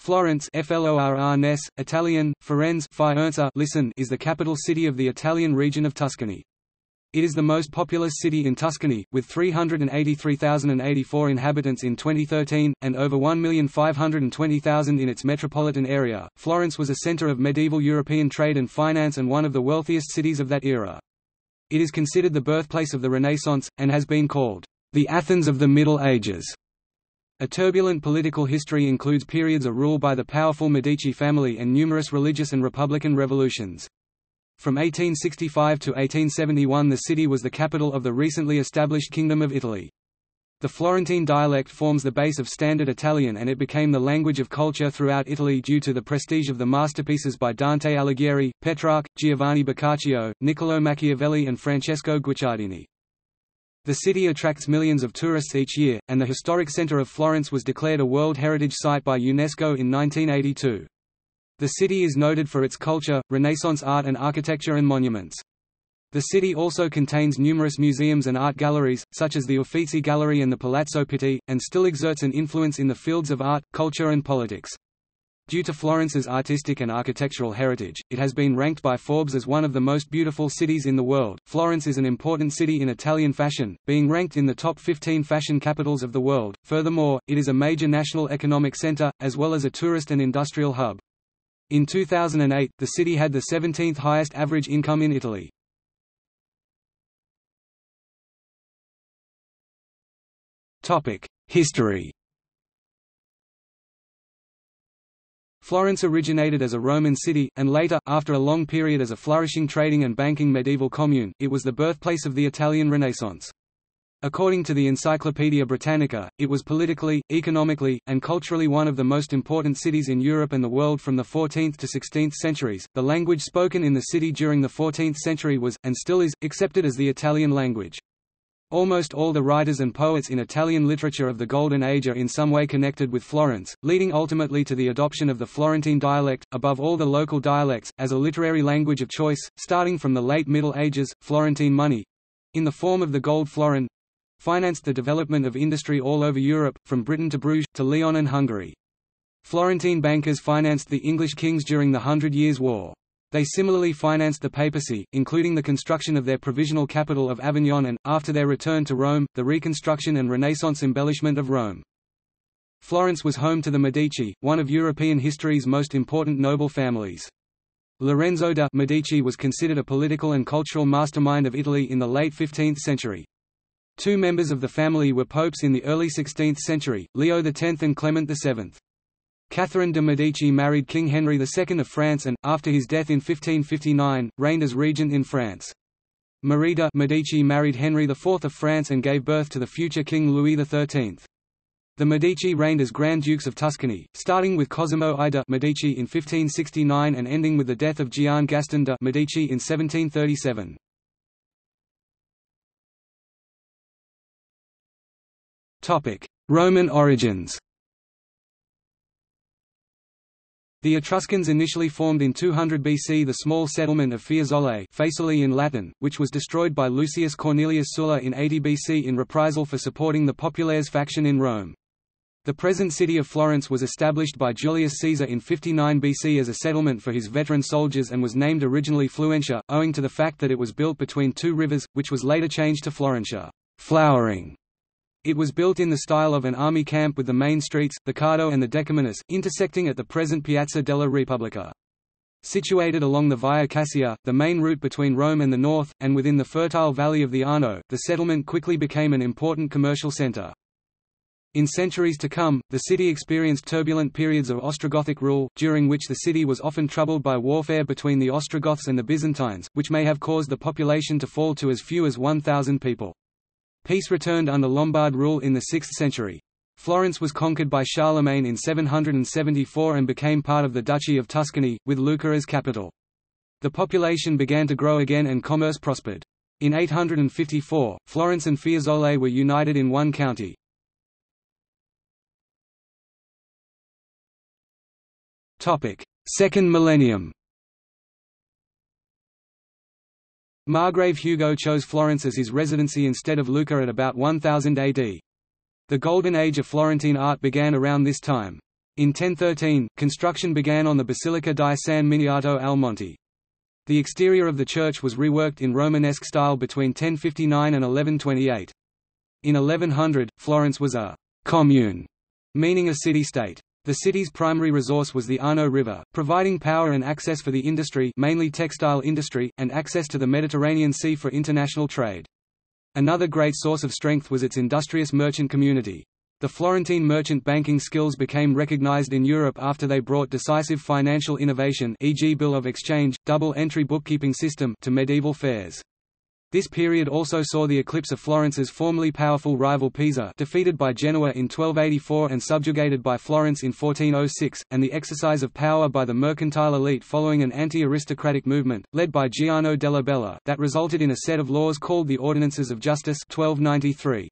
Florence FLORNS, Italian, Firenze listen is the capital city of the Italian region of Tuscany. It is the most populous city in Tuscany, with 383,084 inhabitants in 2013, and over 1,520,000 in its metropolitan area. Florence was a center of medieval European trade and finance and one of the wealthiest cities of that era. It is considered the birthplace of the Renaissance, and has been called the Athens of the Middle Ages. A turbulent political history includes periods of rule by the powerful Medici family and numerous religious and republican revolutions. From 1865 to 1871 the city was the capital of the recently established Kingdom of Italy. The Florentine dialect forms the base of Standard Italian and it became the language of culture throughout Italy due to the prestige of the masterpieces by Dante Alighieri, Petrarch, Giovanni Boccaccio, Niccolò Machiavelli and Francesco Guicciardini. The city attracts millions of tourists each year, and the historic center of Florence was declared a World Heritage Site by UNESCO in 1982. The city is noted for its culture, Renaissance art and architecture and monuments. The city also contains numerous museums and art galleries, such as the Uffizi Gallery and the Palazzo Pitti, and still exerts an influence in the fields of art, culture and politics. Due to Florence's artistic and architectural heritage, it has been ranked by Forbes as one of the most beautiful cities in the world. Florence is an important city in Italian fashion, being ranked in the top 15 fashion capitals of the world. Furthermore, it is a major national economic center, as well as a tourist and industrial hub. In 2008, the city had the 17th highest average income in Italy. History Florence originated as a Roman city, and later, after a long period as a flourishing trading and banking medieval commune, it was the birthplace of the Italian Renaissance. According to the Encyclopaedia Britannica, it was politically, economically, and culturally one of the most important cities in Europe and the world from the 14th to 16th centuries. The language spoken in the city during the 14th century was, and still is, accepted as the Italian language. Almost all the writers and poets in Italian literature of the Golden Age are in some way connected with Florence, leading ultimately to the adoption of the Florentine dialect, above all the local dialects, as a literary language of choice, starting from the late Middle Ages. Florentine money—in the form of the gold florin, financed the development of industry all over Europe, from Britain to Bruges, to Lyon and Hungary. Florentine bankers financed the English kings during the Hundred Years' War. They similarly financed the papacy, including the construction of their provisional capital of Avignon and, after their return to Rome, the reconstruction and Renaissance embellishment of Rome. Florence was home to the Medici, one of European history's most important noble families. Lorenzo de' Medici was considered a political and cultural mastermind of Italy in the late 15th century. Two members of the family were popes in the early 16th century, Leo X and Clement VII. Catherine de' Medici married King Henry II of France and, after his death in 1559, reigned as regent in France. Marie de' Medici married Henry IV of France and gave birth to the future King Louis XIII. The Medici reigned as Grand Dukes of Tuscany, starting with Cosimo I de' Medici in 1569 and ending with the death of Gian Gastone de' Medici in 1737. Roman origins The Etruscans initially formed in 200 BC the small settlement of Fiesole Faesulae in Latin, which was destroyed by Lucius Cornelius Sulla in 80 BC in reprisal for supporting the Populares faction in Rome. The present city of Florence was established by Julius Caesar in 59 BC as a settlement for his veteran soldiers and was named originally Fluentia, owing to the fact that it was built between two rivers, which was later changed to Florentia flowering", it was built in the style of an army camp with the main streets, the Cardo and the Decumanus, intersecting at the present Piazza della Repubblica. Situated along the Via Cassia, the main route between Rome and the north, and within the fertile valley of the Arno, the settlement quickly became an important commercial centre. In centuries to come, the city experienced turbulent periods of Ostrogothic rule, during which the city was often troubled by warfare between the Ostrogoths and the Byzantines, which may have caused the population to fall to as few as 1,000 people. Peace returned under Lombard rule in the 6th century. Florence was conquered by Charlemagne in 774 and became part of the Duchy of Tuscany, with Lucca as capital. The population began to grow again and commerce prospered. In 854, Florence and Fiesole were united in one county. Second millennium Margrave Hugo chose Florence as his residency instead of Lucca at about 1000 AD. The Golden Age of Florentine art began around this time. In 1013, construction began on the Basilica di San Miniato al Monte. The exterior of the church was reworked in Romanesque style between 1059 and 1128. In 1100, Florence was a «commune», meaning a city-state. The city's primary resource was the Arno River, providing power and access for the industry mainly textile industry, and access to the Mediterranean Sea for international trade. Another great source of strength was its industrious merchant community. The Florentine merchant banking skills became recognized in Europe after they brought decisive financial innovation e.g. bill of exchange, double-entry bookkeeping system to medieval fairs. This period also saw the eclipse of Florence's formerly powerful rival Pisa defeated by Genoa in 1284 and subjugated by Florence in 1406, and the exercise of power by the mercantile elite following an anti-aristocratic movement, led by Giano della Bella, that resulted in a set of laws called the Ordinances of Justice 1293.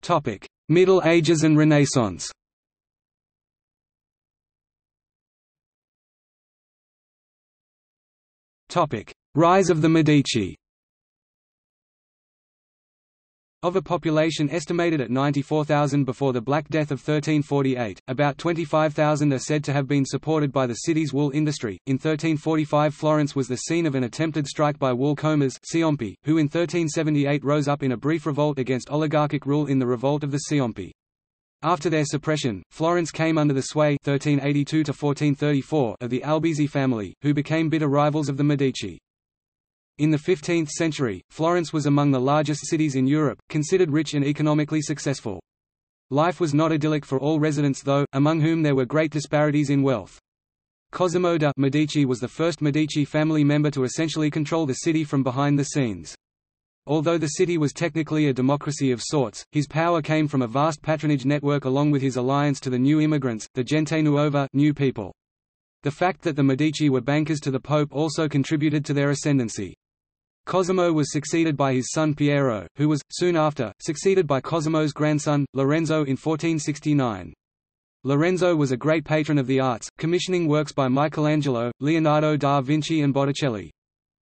Topic: Middle Ages and Renaissance. Topic: Rise of the Medici. Of a population estimated at 94,000 before the Black Death of 1348, about 25,000 are said to have been supported by the city's wool industry. In 1345, Florence was the scene of an attempted strike by wool combers Ciompi, who in 1378 rose up in a brief revolt against oligarchic rule in the Revolt of the Ciompi. After their suppression, Florence came under the sway 1382 of the Albizzi family, who became bitter rivals of the Medici. In the 15th century, Florence was among the largest cities in Europe, considered rich and economically successful. Life was not idyllic for all residents though, among whom there were great disparities in wealth. Cosimo de' Medici was the first Medici family member to essentially control the city from behind the scenes. Although the city was technically a democracy of sorts, his power came from a vast patronage network along with his alliance to the new immigrants, the gente nuova new people. The fact that the Medici were bankers to the Pope also contributed to their ascendancy. Cosimo was succeeded by his son Piero, who was, soon after, succeeded by Cosimo's grandson, Lorenzo in 1469. Lorenzo was a great patron of the arts, commissioning works by Michelangelo, Leonardo da Vinci and Botticelli.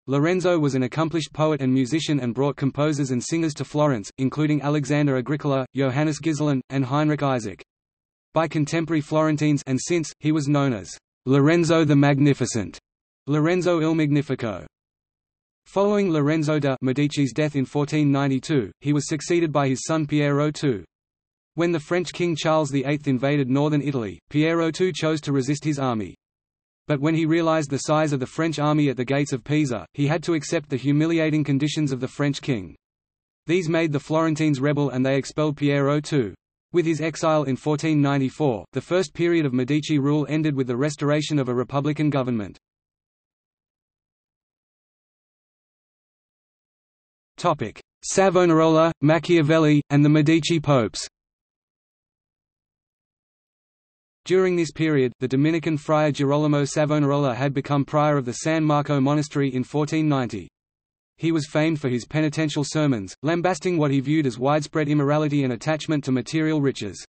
Lorenzo was an accomplished poet and musician and brought composers and singers to Florence, including Alexander Agricola, Johannes Ghiselin, and Heinrich Isaac. By contemporary Florentines and since, he was known as Lorenzo the Magnificent, Lorenzo il Magnifico. Following Lorenzo de' Medici's death in 1492, he was succeeded by his son Piero II. When the French King Charles VIII invaded northern Italy, Piero II chose to resist his army. But when he realized the size of the French army at the gates of Pisa, he had to accept the humiliating conditions of the French king. These made the Florentines rebel and they expelled Piero too. With his exile in 1494, the first period of Medici rule ended with the restoration of a republican government. Savonarola, Machiavelli, and the Medici popes During this period, the Dominican friar Girolamo Savonarola had become prior of the San Marco monastery in 1490. He was famed for his penitential sermons, lambasting what he viewed as widespread immorality and attachment to material riches.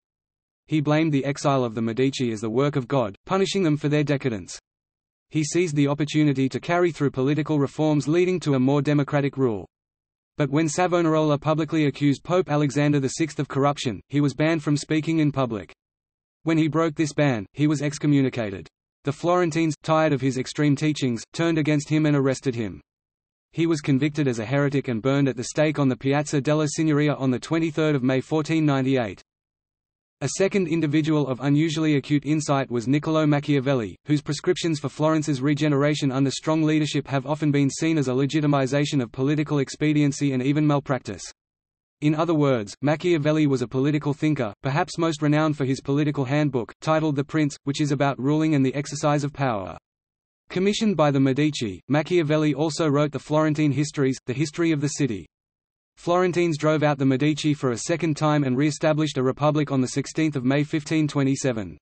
He blamed the exile of the Medici as the work of God, punishing them for their decadence. He seized the opportunity to carry through political reforms leading to a more democratic rule. But when Savonarola publicly accused Pope Alexander VI of corruption, he was banned from speaking in public. When he broke this ban, he was excommunicated. The Florentines, tired of his extreme teachings, turned against him and arrested him. He was convicted as a heretic and burned at the stake on the Piazza della Signoria on 23 May 1498. A second individual of unusually acute insight was Niccolò Machiavelli, whose prescriptions for Florence's regeneration under strong leadership have often been seen as a legitimization of political expediency and even malpractice. In other words, Machiavelli was a political thinker, perhaps most renowned for his political handbook, titled The Prince, which is about ruling and the exercise of power. Commissioned by the Medici, Machiavelli also wrote the Florentine Histories, the history of the city. Florentines drove out the Medici for a second time and re-established a republic on 16 May 1527.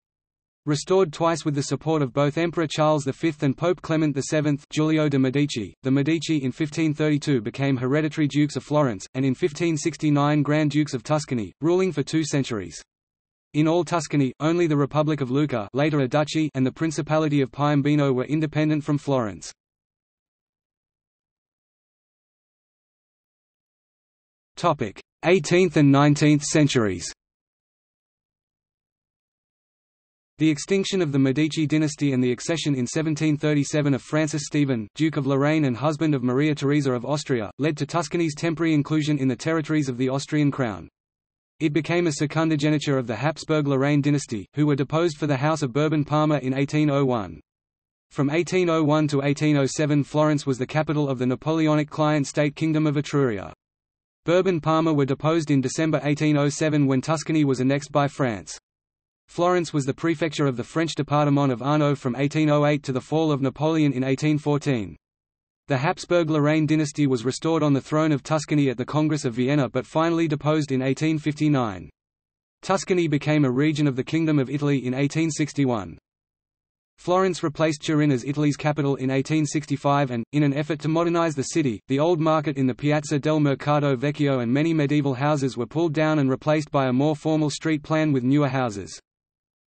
Restored twice with the support of both Emperor Charles V and Pope Clement VII Giulio de' Medici, the Medici in 1532 became hereditary dukes of Florence, and in 1569 Grand Dukes of Tuscany, ruling for two centuries. In all Tuscany, only the Republic of Lucca later a duchy and the Principality of Piombino were independent from Florence. 18th and 19th centuries The extinction of the Medici dynasty and the accession in 1737 of Francis Stephen, Duke of Lorraine and husband of Maria Theresa of Austria, led to Tuscany's temporary inclusion in the territories of the Austrian crown. It became a secundogeniture of the Habsburg-Lorraine dynasty, who were deposed for the House of Bourbon-Parma in 1801. From 1801 to 1807 Florence was the capital of the Napoleonic client state Kingdom of Etruria. Bourbon-Parma were deposed in December 1807 when Tuscany was annexed by France. Florence was the prefecture of the French département of Arno from 1808 to the fall of Napoleon in 1814. The Habsburg-Lorraine dynasty was restored on the throne of Tuscany at the Congress of Vienna but finally deposed in 1859. Tuscany became a region of the Kingdom of Italy in 1861. Florence replaced Turin as Italy's capital in 1865 and, in an effort to modernize the city, the old market in the Piazza del Mercato Vecchio and many medieval houses were pulled down and replaced by a more formal street plan with newer houses.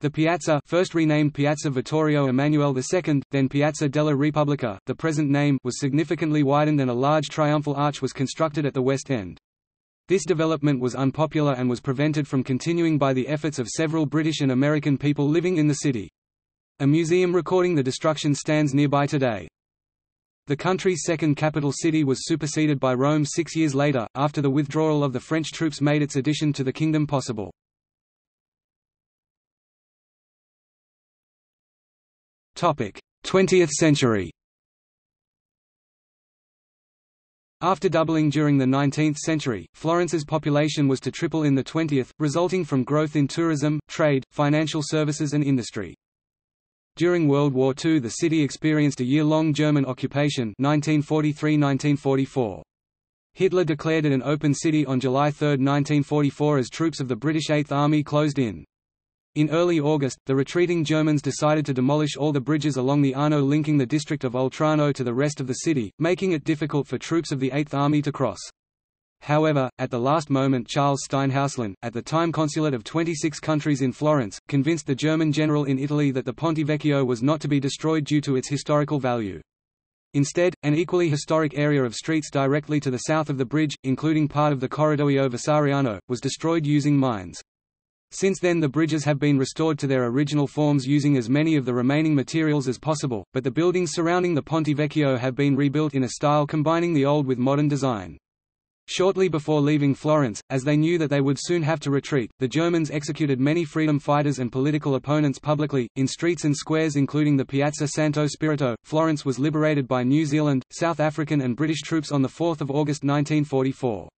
The piazza first renamed Piazza Vittorio Emanuele II, then Piazza della Repubblica, the present name was significantly widened and a large triumphal arch was constructed at the west end. This development was unpopular and was prevented from continuing by the efforts of several British and American people living in the city. A museum recording the destruction stands nearby today. The country's second capital city was superseded by Rome six years later, after the withdrawal of the French troops made its addition to the kingdom possible. 20th century After doubling during the 19th century, Florence's population was to triple in the 20th, resulting from growth in tourism, trade, financial services and industry. During World War II the city experienced a year-long German occupation 1943–1944. Hitler declared it an open city on July 3, 1944 as troops of the British Eighth Army closed in. In early August, the retreating Germans decided to demolish all the bridges along the Arno linking the district of Oltrarno to the rest of the city, making it difficult for troops of the Eighth Army to cross. However, at the last moment Charles Steinhauslin, at the time consulate of 26 countries in Florence, convinced the German general in Italy that the Ponte Vecchio was not to be destroyed due to its historical value. Instead, an equally historic area of streets directly to the south of the bridge, including part of the Corridoio Vasariano, was destroyed using mines. Since then the bridges have been restored to their original forms using as many of the remaining materials as possible, but the buildings surrounding the Ponte Vecchio have been rebuilt in a style combining the old with modern design. Shortly before leaving Florence, as they knew that they would soon have to retreat, the Germans executed many freedom fighters and political opponents publicly, in streets and squares including the Piazza Santo Spirito. Florence was liberated by New Zealand, South African and British troops on 4 August 1944.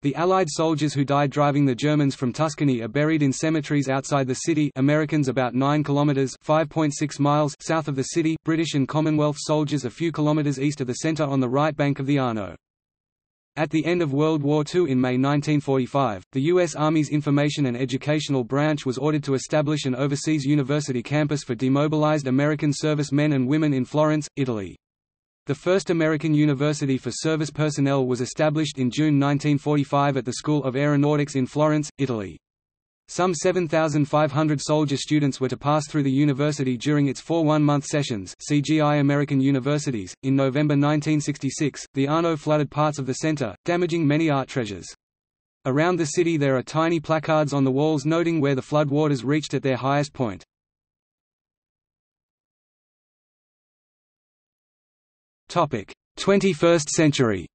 The Allied soldiers who died driving the Germans from Tuscany are buried in cemeteries outside the city Americans about 9 kilometers (5.6 miles) south of the city, British and Commonwealth soldiers a few kilometers east of the center on the right bank of the Arno. At the end of World War II in May 1945, the U.S. Army's Information and Educational Branch was ordered to establish an overseas university campus for demobilized American servicemen and women in Florence, Italy. The first American university for service personnel was established in June 1945 at the School of Aeronautics in Florence, Italy. Some 7,500 soldier students were to pass through the university during its four one-month sessions CGI American universities. In November 1966, the Arno flooded parts of the center, damaging many art treasures. Around the city there are tiny placards on the walls noting where the flood waters reached at their highest point. 21st century.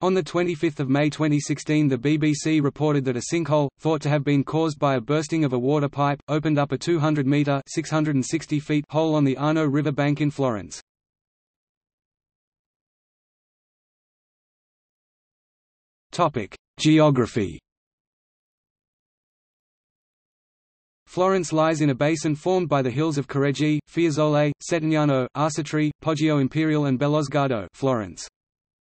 On 25 May 2016 the BBC reported that a sinkhole, thought to have been caused by a bursting of a water pipe, opened up a 200-metre hole on the Arno River bank in Florence. Geography Florence lies in a basin formed by the hills of Careggi, Fiesole, Settignano, Arcetri, Poggio Imperiale and Bellosguardo Florence.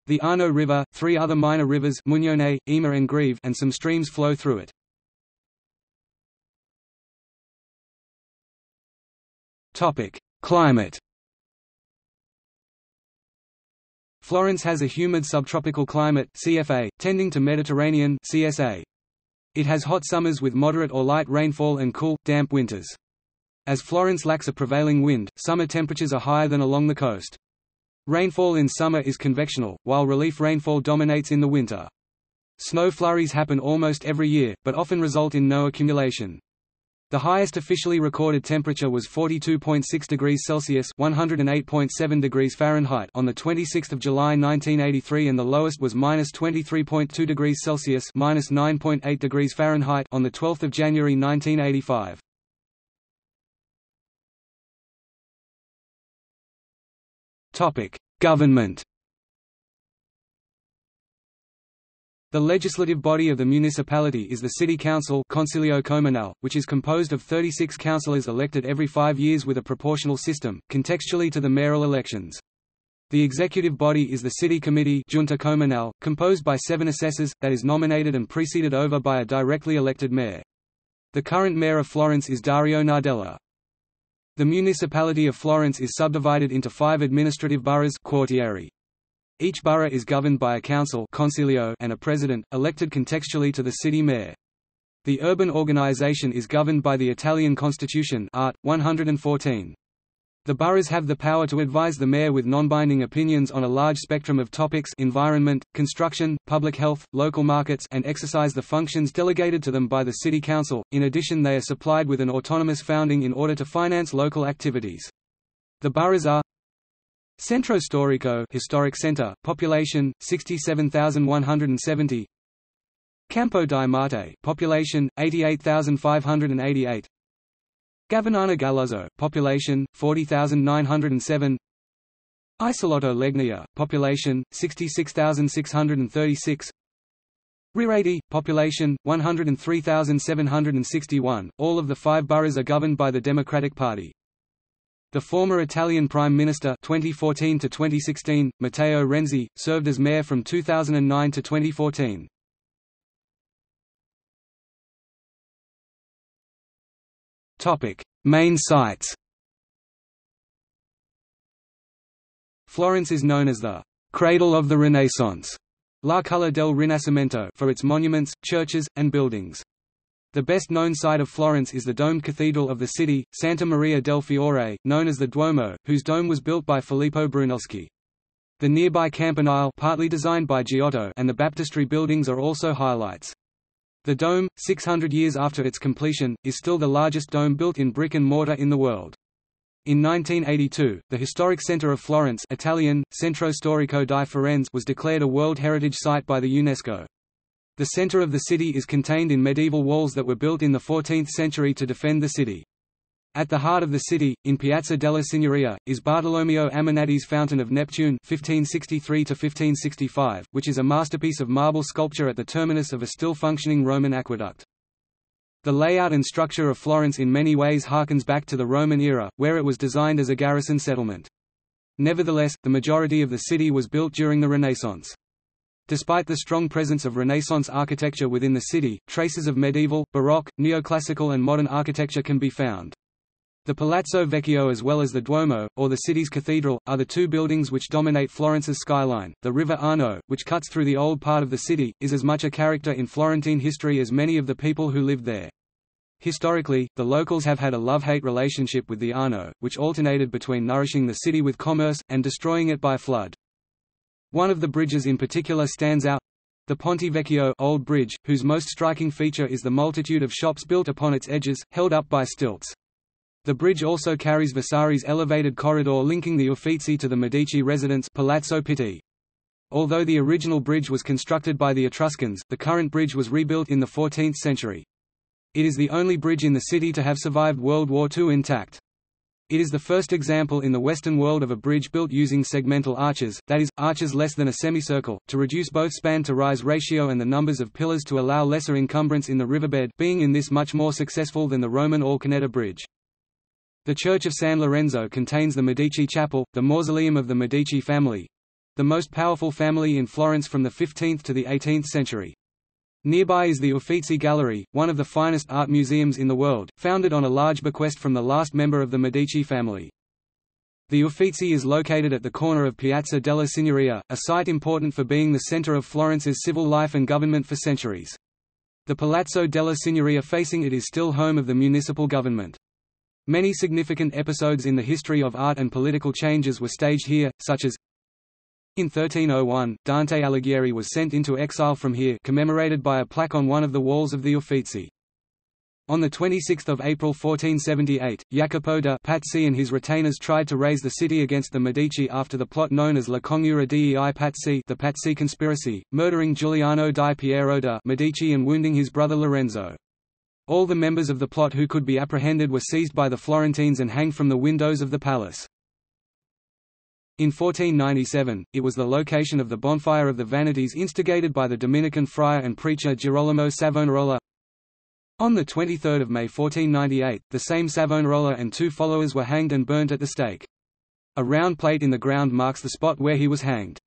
The Arno River, three other minor rivers Mugnone, Ema and Greve and some streams flow through it. Climate Florence has a humid subtropical climate CFA, tending to Mediterranean CSA. It has hot summers with moderate or light rainfall and cool, damp winters. As Florence lacks a prevailing wind, summer temperatures are higher than along the coast. Rainfall in summer is convectional, while relief rainfall dominates in the winter. Snow flurries happen almost every year, but often result in no accumulation. The highest officially recorded temperature was 42.6 degrees Celsius (108.7 degrees Fahrenheit) on the 26th of July 1983, and the lowest was -23.2 degrees Celsius (-9.8 degrees Fahrenheit) on the 12th of January 1985. Topic: Government. The legislative body of the municipality is the City Council Consiglio Comunale, which is composed of 36 councillors elected every five years with a proportional system, contextually to the mayoral elections. The executive body is the City Committee Giunta Comunale, composed by seven assessors, that is nominated and preceded over by a directly elected mayor. The current mayor of Florence is Dario Nardella. The municipality of Florence is subdivided into five administrative boroughs quartieri. Each borough is governed by a council consiglio and a president, elected contextually to the city mayor. The urban organization is governed by the Italian Constitution Art. 114. The boroughs have the power to advise the mayor with non-binding opinions on a large spectrum of topics environment, construction, public health, local markets and exercise the functions delegated to them by the city council. In addition they are supplied with an autonomous founding in order to finance local activities. The boroughs are Centro Storico historic center, population 67,170. Campo di Marte, population 88,588. Gavinana Galluzzo, population 40,907. Isolotto Legnaia, population 66,636. Rifredi, population 103,761. All of the five boroughs are governed by the Democratic Party. The former Italian Prime Minister 2014 to 2016, Matteo Renzi, served as mayor from 2009 to 2014. Topic: Main sites. Florence is known as the cradle of the Renaissance, La Culla del Rinascimento, for its monuments, churches, and buildings. The best-known site of Florence is the domed cathedral of the city, Santa Maria del Fiore, known as the Duomo, whose dome was built by Filippo Brunelleschi. The nearby Campanile partly designed by Giotto and the baptistry buildings are also highlights. The dome, 600 years after its completion, is still the largest dome built in brick and mortar in the world. In 1982, the historic centre of Florence Italian, Centro Storico di Firenze was declared a World Heritage Site by the UNESCO. The center of the city is contained in medieval walls that were built in the 14th century to defend the city. At the heart of the city, in Piazza della Signoria, is Bartolomeo Ammanati's Fountain of Neptune 1563 which is a masterpiece of marble sculpture at the terminus of a still functioning Roman aqueduct. The layout and structure of Florence in many ways harkens back to the Roman era, where it was designed as a garrison settlement. Nevertheless, the majority of the city was built during the Renaissance. Despite the strong presence of Renaissance architecture within the city, traces of medieval, Baroque, neoclassical and modern architecture can be found. The Palazzo Vecchio as well as the Duomo, or the city's cathedral, are the two buildings which dominate Florence's skyline. The river Arno, which cuts through the old part of the city, is as much a character in Florentine history as many of the people who lived there. Historically, the locals have had a love-hate relationship with the Arno, which alternated between nourishing the city with commerce, and destroying it by flood. One of the bridges in particular stands out the Ponte Vecchio Old Bridge, whose most striking feature is the multitude of shops built upon its edges, held up by stilts. The bridge also carries Vasari's elevated corridor linking the Uffizi to the Medici residence Palazzo Pitti. Although the original bridge was constructed by the Etruscans, the current bridge was rebuilt in the 14th century. It is the only bridge in the city to have survived World War II intact. It is the first example in the Western world of a bridge built using segmental arches, that is, arches less than a semicircle, to reduce both span-to-rise ratio and the numbers of pillars to allow lesser encumbrance in the riverbed being in this much more successful than the Roman Alcántara bridge. The Church of San Lorenzo contains the Medici Chapel, the mausoleum of the Medici family—the most powerful family in Florence from the 15th to the 18th century. Nearby is the Uffizi Gallery, one of the finest art museums in the world, founded on a large bequest from the last member of the Medici family. The Uffizi is located at the corner of Piazza della Signoria, a site important for being the center of Florence's civil life and government for centuries. The Palazzo della Signoria facing it is still home of the municipal government. Many significant episodes in the history of art and political changes were staged here, such as In 1301, Dante Alighieri was sent into exile from here commemorated by a plaque on one of the walls of the Uffizi. On 26 April 1478, Jacopo de' Pazzi and his retainers tried to raise the city against the Medici after the plot known as La Congiura dei Pazzi the Pazzi conspiracy, murdering Giuliano di Piero da Medici and wounding his brother Lorenzo. All the members of the plot who could be apprehended were seized by the Florentines and hanged from the windows of the palace. In 1497, it was the location of the bonfire of the Vanities instigated by the Dominican friar and preacher Girolamo Savonarola. On 23 May 1498, the same Savonarola and two followers were hanged and burnt at the stake. A round plate in the ground marks the spot where he was hanged.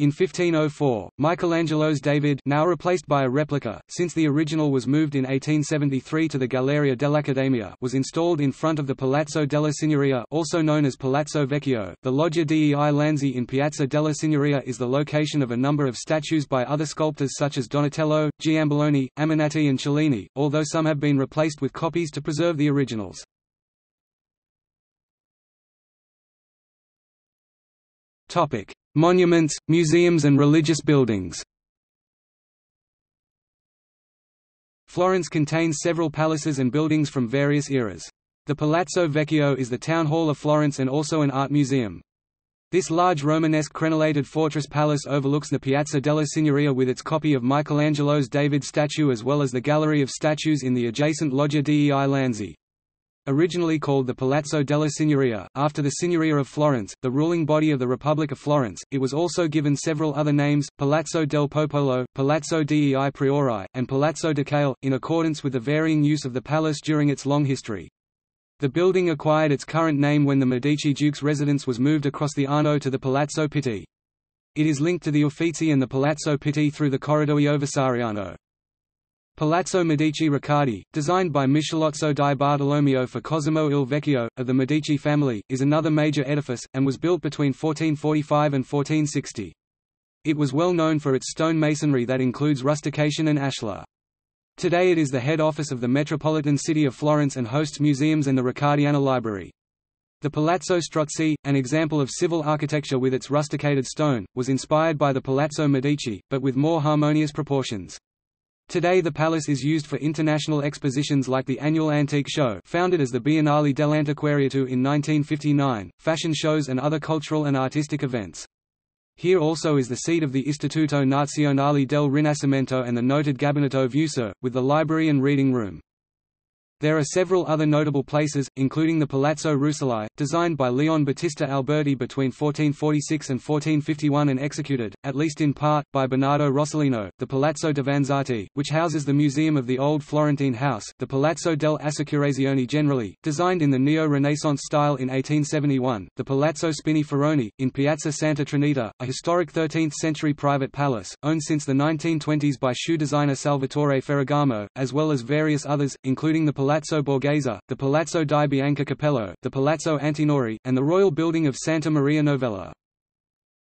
In 1504, Michelangelo's David now replaced by a replica, since the original was moved in 1873 to the Galleria dell'Accademia was installed in front of the Palazzo della Signoria also known as Palazzo Vecchio. The Loggia dei Lanzi in Piazza della Signoria is the location of a number of statues by other sculptors such as Donatello, Giambologna, Ammannati and Cellini, although some have been replaced with copies to preserve the originals. Topic: Monuments, museums and religious buildings Florence contains several palaces and buildings from various eras. The Palazzo Vecchio is the town hall of Florence and also an art museum. This large Romanesque crenellated fortress palace overlooks the Piazza della Signoria with its copy of Michelangelo's David statue as well as the gallery of statues in the adjacent Loggia dei Lanzi. Originally called the Palazzo della Signoria, after the Signoria of Florence, the ruling body of the Republic of Florence, it was also given several other names, Palazzo del Popolo, Palazzo dei Priori, and Palazzo Ducale, in accordance with the varying use of the palace during its long history. The building acquired its current name when the Medici Duke's residence was moved across the Arno to the Palazzo Pitti. It is linked to the Uffizi and the Palazzo Pitti through the Corridoio Vasariano. Palazzo Medici Riccardi, designed by Michelozzo di Bartolomeo for Cosimo il Vecchio, of the Medici family, is another major edifice, and was built between 1445 and 1460. It was well known for its stone masonry that includes rustication and ashlar. Today it is the head office of the metropolitan city of Florence and hosts museums and the Riccardiana Library. The Palazzo Strozzi, an example of civil architecture with its rusticated stone, was inspired by the Palazzo Medici, but with more harmonious proportions. Today the palace is used for international expositions like the annual Antique Show founded as the Biennale dell'Antiquariato in 1959, fashion shows and other cultural and artistic events. Here also is the seat of the Istituto Nazionale del Rinascimento and the noted Gabinetto Vieusseux, with the library and reading room. There are several other notable places, including the Palazzo Rucellai, designed by Leon Battista Alberti between 1446 and 1451 and executed, at least in part, by Bernardo Rossellino, the Palazzo Davanzati, which houses the museum of the old Florentine house, the Palazzo del Assicurazione Generali, designed in the Neo-Renaissance style in 1871, the Palazzo Spini-Ferroni, in Piazza Santa Trinita, a historic 13th-century private palace, owned since the 1920s by shoe designer Salvatore Ferragamo, as well as various others, including the Palazzo Borghese, the Palazzo di Bianca Capello, the Palazzo Antinori, and the royal building of Santa Maria Novella.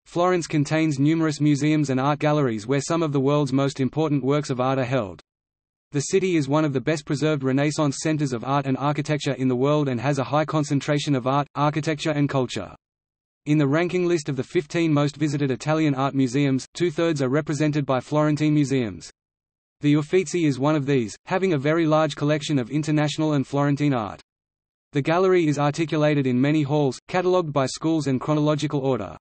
Florence contains numerous museums and art galleries where some of the world's most important works of art are held. The city is one of the best preserved Renaissance centers of art and architecture in the world and has a high concentration of art, architecture and culture. In the ranking list of the 15 most visited Italian art museums, two-thirds are represented by Florentine museums. The Uffizi is one of these, having a very large collection of international and Florentine art. The gallery is articulated in many halls, catalogued by schools and chronological order.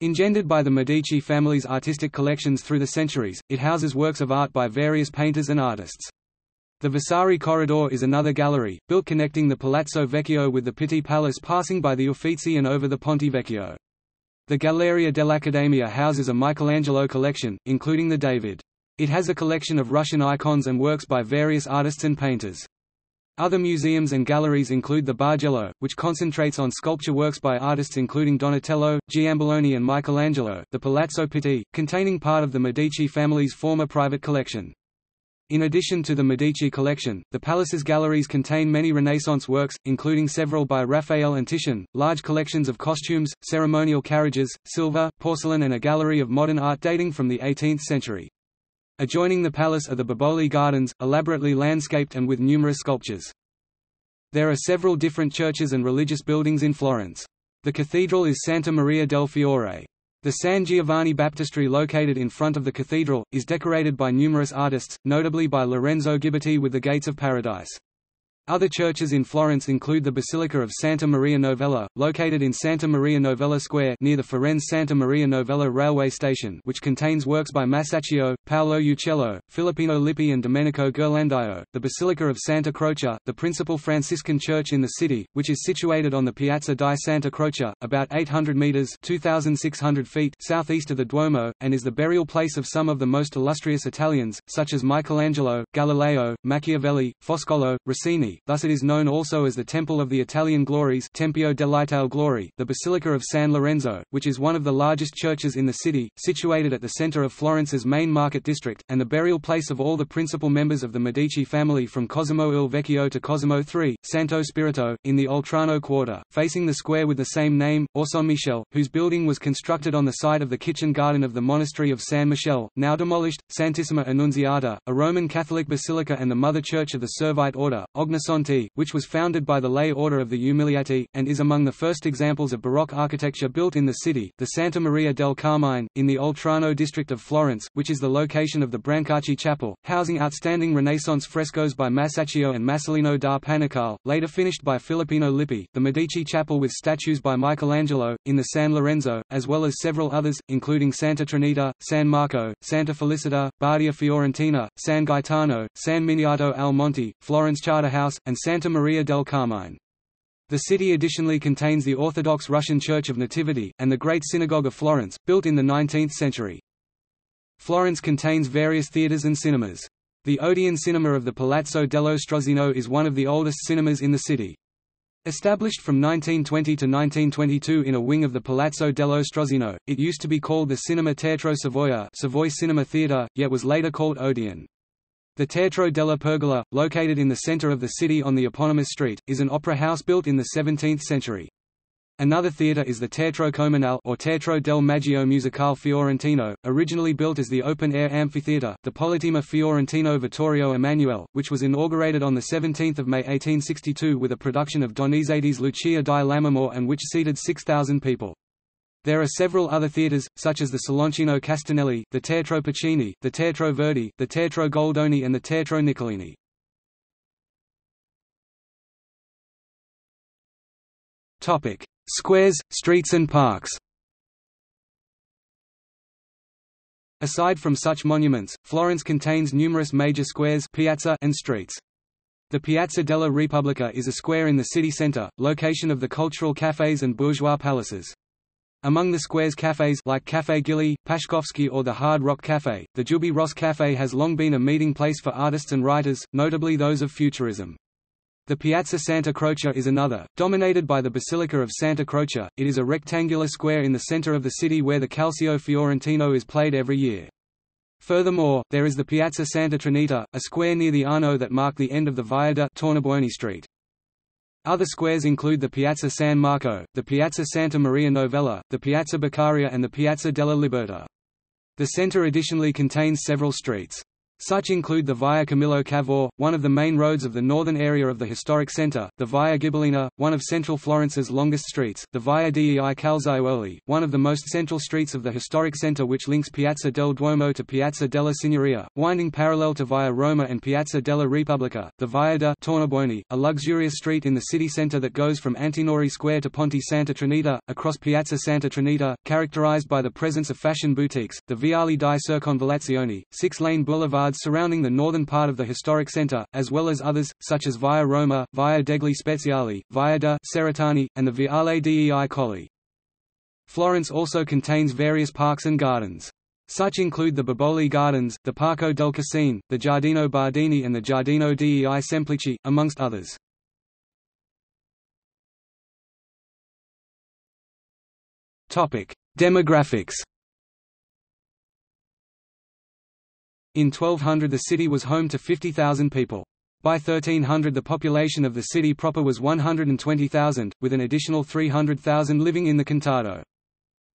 Engendered by the Medici family's artistic collections through the centuries, it houses works of art by various painters and artists. The Vasari Corridor is another gallery, built connecting the Palazzo Vecchio with the Pitti Palace passing by the Uffizi and over the Ponte Vecchio. The Galleria dell'Accademia houses a Michelangelo collection, including the David. It has a collection of Russian icons and works by various artists and painters. Other museums and galleries include the Bargello, which concentrates on sculpture works by artists including Donatello, Giambologna and Michelangelo, the Palazzo Pitti, containing part of the Medici family's former private collection. In addition to the Medici collection, the palace's galleries contain many Renaissance works, including several by Raphael and Titian, large collections of costumes, ceremonial carriages, silver, porcelain and a gallery of modern art dating from the 18th century. Adjoining the palace are the Boboli Gardens, elaborately landscaped and with numerous sculptures. There are several different churches and religious buildings in Florence. The cathedral is Santa Maria del Fiore. The San Giovanni Baptistery located in front of the cathedral, is decorated by numerous artists, notably by Lorenzo Ghiberti with the Gates of Paradise. Other churches in Florence include the Basilica of Santa Maria Novella, located in Santa Maria Novella Square near the Firenze Santa Maria Novella railway station which contains works by Masaccio, Paolo Uccello, Filippino Lippi and Domenico Ghirlandaio, the Basilica of Santa Croce, the principal Franciscan church in the city, which is situated on the Piazza di Santa Croce, about 800 metres 2,600 feet southeast of the Duomo, and is the burial place of some of the most illustrious Italians, such as Michelangelo, Galileo, Machiavelli, Foscolo, Rossini, thus it is known also as the Temple of the Italian Glories Tempio Glory, the Basilica of San Lorenzo, which is one of the largest churches in the city, situated at the centre of Florence's main market district, and the burial place of all the principal members of the Medici family from Cosimo il Vecchio to Cosimo III, Santo Spirito, in the Oltrarno quarter, facing the square with the same name, Orsanmichele, whose building was constructed on the site of the kitchen garden of the monastery of San Michele, now demolished, Santissima Annunziata, a Roman Catholic basilica and the mother church of the Servite order, Ognissanti Santi, which was founded by the lay order of the Umiliati, and is among the first examples of Baroque architecture built in the city, the Santa Maria del Carmine, in the Oltrarno district of Florence, which is the location of the Brancacci Chapel, housing outstanding Renaissance frescoes by Masaccio and Masolino da Panicale, later finished by Filippino Lippi, the Medici Chapel with statues by Michelangelo, in the San Lorenzo, as well as several others, including Santa Trinita, San Marco, Santa Felicita, Badia Fiorentina, San Gaetano, San Miniato al Monte, Florence Charterhouse, and Santa Maria del Carmine. The city additionally contains the Orthodox Russian Church of Nativity, and the Great Synagogue of Florence, built in the 19th century. Florence contains various theatres and cinemas. The Odeon Cinema of the Palazzo dello Strozzino is one of the oldest cinemas in the city. Established from 1920 to 1922 in a wing of the Palazzo dello Strozzino, it used to be called the Cinema Teatro Savoia Savoy Cinema Theatre, yet was later called Odeon. The Teatro della Pergola, located in the center of the city on the eponymous street, is an opera house built in the 17th century. Another theatre is the Teatro Comunale or Teatro del Maggio Musicale Fiorentino, originally built as the open-air amphitheatre, the Politeama Fiorentino Vittorio Emanuele, which was inaugurated on 17 May 1862 with a production of Donizetti's Lucia di Lammermoor and which seated 6,000 people. There are several other theatres, such as the Saloncino Castinelli, the Teatro Puccini, the Teatro Verdi, the Teatro Goldoni and the Teatro Niccolini. Squares, streets and parks Aside from such monuments, Florence contains numerous major squares piazza and streets. The Piazza della Repubblica is a square in the city centre, location of the cultural cafés and bourgeois palaces. Among the square's cafes like Café Gilli, Paszkowski or the Hard Rock Café, the Giubbe Rosse Café has long been a meeting place for artists and writers, notably those of Futurism. The Piazza Santa Croce is another, dominated by the Basilica of Santa Croce. It is a rectangular square in the center of the city where the Calcio Fiorentino is played every year. Furthermore, there is the Piazza Santa Trinita, a square near the Arno that mark the end of the Via Tornabuoni Street. Other squares include the Piazza San Marco, the Piazza Santa Maria Novella, the Piazza Beccaria and the Piazza della Libertà. The center additionally contains several streets. Such include the Via Camillo Cavour, one of the main roads of the northern area of the historic centre, the Via Ghibellina, one of central Florence's longest streets, the Via dei Calzaioli, one of the most central streets of the historic centre which links Piazza del Duomo to Piazza della Signoria, winding parallel to Via Roma and Piazza della Repubblica, the Via da Tornabuoni, a luxurious street in the city centre that goes from Antinori Square to Ponte Santa Trinita, across Piazza Santa Trinita, characterized by the presence of fashion boutiques, the Viale di Circonvallazione, six-lane boulevard surrounding the northern part of the historic centre, as well as others, such as Via Roma, Via degli Speziali, Via de Cerretani, and the Viale dei Colli. Florence also contains various parks and gardens. Such include the Boboli Gardens, the Parco del Cascine, the Giardino Bardini and the Giardino dei Semplici, amongst others. Demographics In 1200 the city was home to 50,000 people. By 1300 the population of the city proper was 120,000, with an additional 300,000 living in the Contado.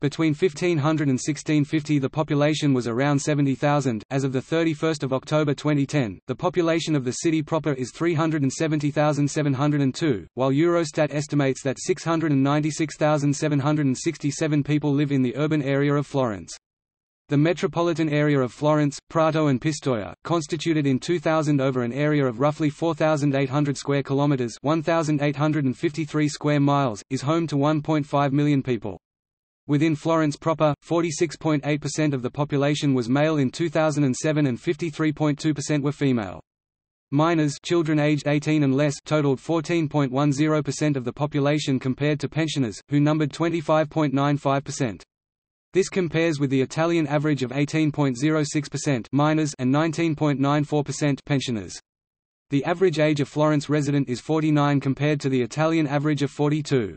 Between 1500 and 1650 the population was around 70,000. As of 31 October 2010, the population of the city proper is 370,702, while Eurostat estimates that 696,767 people live in the urban area of Florence. The metropolitan area of Florence, Prato and Pistoia, constituted in 2000 over an area of roughly 4,800 square kilometers (1,853 square miles), is home to 1.5 million people. Within Florence proper, 46.8% of the population was male in 2007 and 53.2% were female. Minors children aged 18 and less totaled 14.10% of the population compared to pensioners, who numbered 25.95%. This compares with the Italian average of 18.06% minors and 19.94% pensioners. The average age of Florence resident is 49 compared to the Italian average of 42.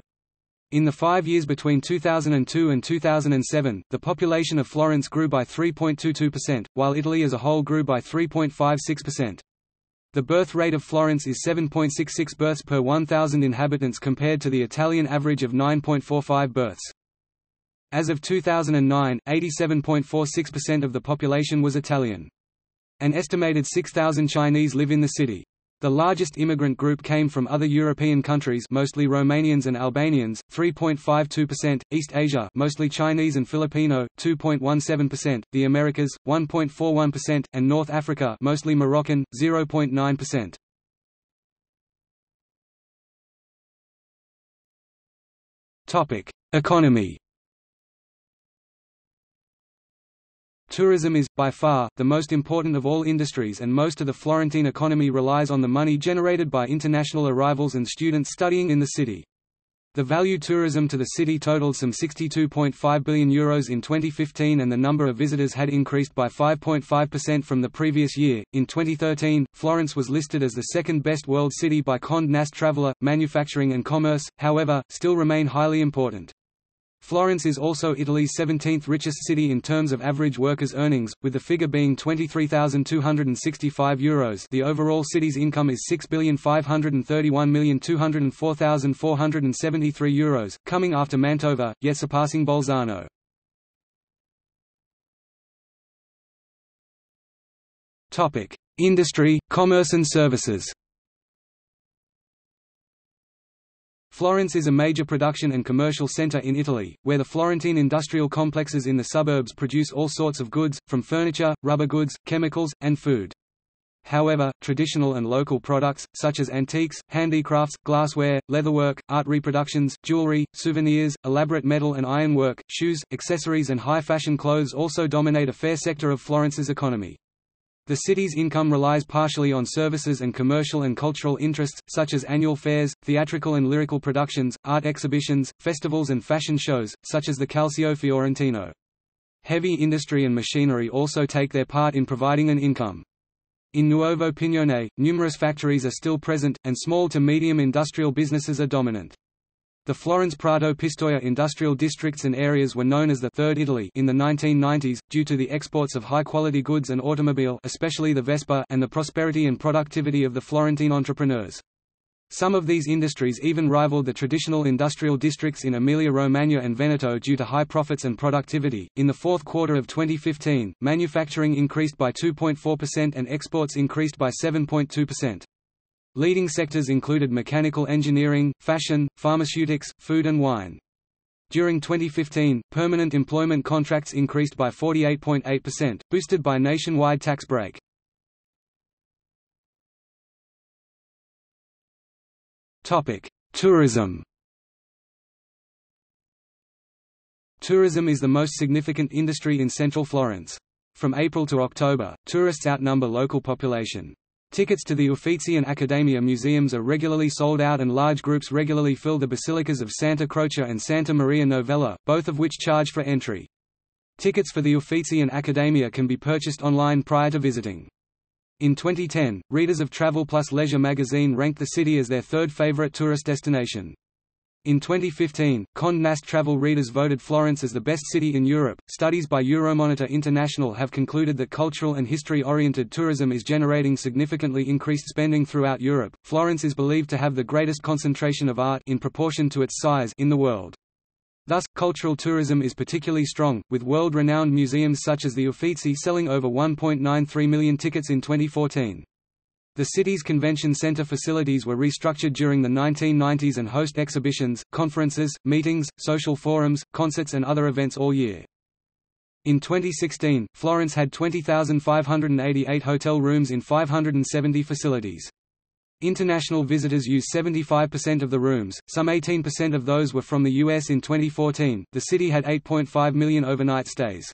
In the five years between 2002 and 2007, the population of Florence grew by 3.22%, while Italy as a whole grew by 3.56%. The birth rate of Florence is 7.66 births per 1,000 inhabitants compared to the Italian average of 9.45 births. As of 2009, 87.46% of the population was Italian. An estimated 6,000 Chinese live in the city. The largest immigrant group came from other European countries mostly Romanians and Albanians, 3.52%, East Asia mostly Chinese and Filipino, 2.17%, the Americas, 1.41%, and North Africa mostly Moroccan, 0.9%. Topic: Economy Tourism is, by far, the most important of all industries and most of the Florentine economy relies on the money generated by international arrivals and students studying in the city. The value tourism to the city totaled some €62.5 billion Euros in 2015 and the number of visitors had increased by 5.5% from the previous year. In 2013, Florence was listed as the second best world city by Condé Nast Traveler, Manufacturing and Commerce, however, still remain highly important. Florence is also Italy's 17th richest city in terms of average workers' earnings, with the figure being €23,265. The overall city's income is €6,531,204,473, Euros, coming after Mantova, yet surpassing Bolzano. Industry, commerce and services Florence is a major production and commercial centre in Italy, where the Florentine industrial complexes in the suburbs produce all sorts of goods, from furniture, rubber goods, chemicals, and food. However, traditional and local products, such as antiques, handicrafts, glassware, leatherwork, art reproductions, jewelry, souvenirs, elaborate metal and ironwork, shoes, accessories and high-fashion clothes also dominate a fair sector of Florence's economy. The city's income relies partially on services and commercial and cultural interests, such as annual fairs, theatrical and lyrical productions, art exhibitions, festivals and fashion shows, such as the Calcio Fiorentino. Heavy industry and machinery also take their part in providing an income. In Nuovo Pignone, numerous factories are still present, and small to medium industrial businesses are dominant. The Florence Prato Pistoia industrial districts and areas were known as the Third Italy in the 1990s, due to the exports of high-quality goods and automobile especially the Vespa and the prosperity and productivity of the Florentine entrepreneurs. Some of these industries even rivaled the traditional industrial districts in Emilia-Romagna and Veneto due to high profits and productivity. In the fourth quarter of 2015, manufacturing increased by 2.4% and exports increased by 7.2%. Leading sectors included mechanical engineering, fashion, pharmaceutics, food and wine. During 2015, permanent employment contracts increased by 48.8%, boosted by nationwide tax break. Topic: Tourism. Tourism is the most significant industry in central Florence. From April to October, tourists outnumber local population. Tickets to the Uffizi and Accademia museums are regularly sold out and large groups regularly fill the basilicas of Santa Croce and Santa Maria Novella, both of which charge for entry. Tickets for the Uffizi and Accademia can be purchased online prior to visiting. In 2010, readers of Travel Plus Leisure magazine ranked the city as their third favorite tourist destination. In 2015, Condé Nast Travel readers voted Florence as the best city in Europe. Studies by Euromonitor International have concluded that cultural and history oriented tourism is generating significantly increased spending throughout Europe. Florence is believed to have the greatest concentration of art in proportion to its size in the world. Thus, cultural tourism is particularly strong, with world-renowned museums such as the Uffizi selling over 1.93 million tickets in 2014. The city's convention center facilities were restructured during the 1990s and host exhibitions, conferences, meetings, social forums, concerts and other events all year. In 2016, Florence had 20,588 hotel rooms in 570 facilities. International visitors use 75% of the rooms, some 18% of those were from the US in 2014. The city had 8.5 million overnight stays.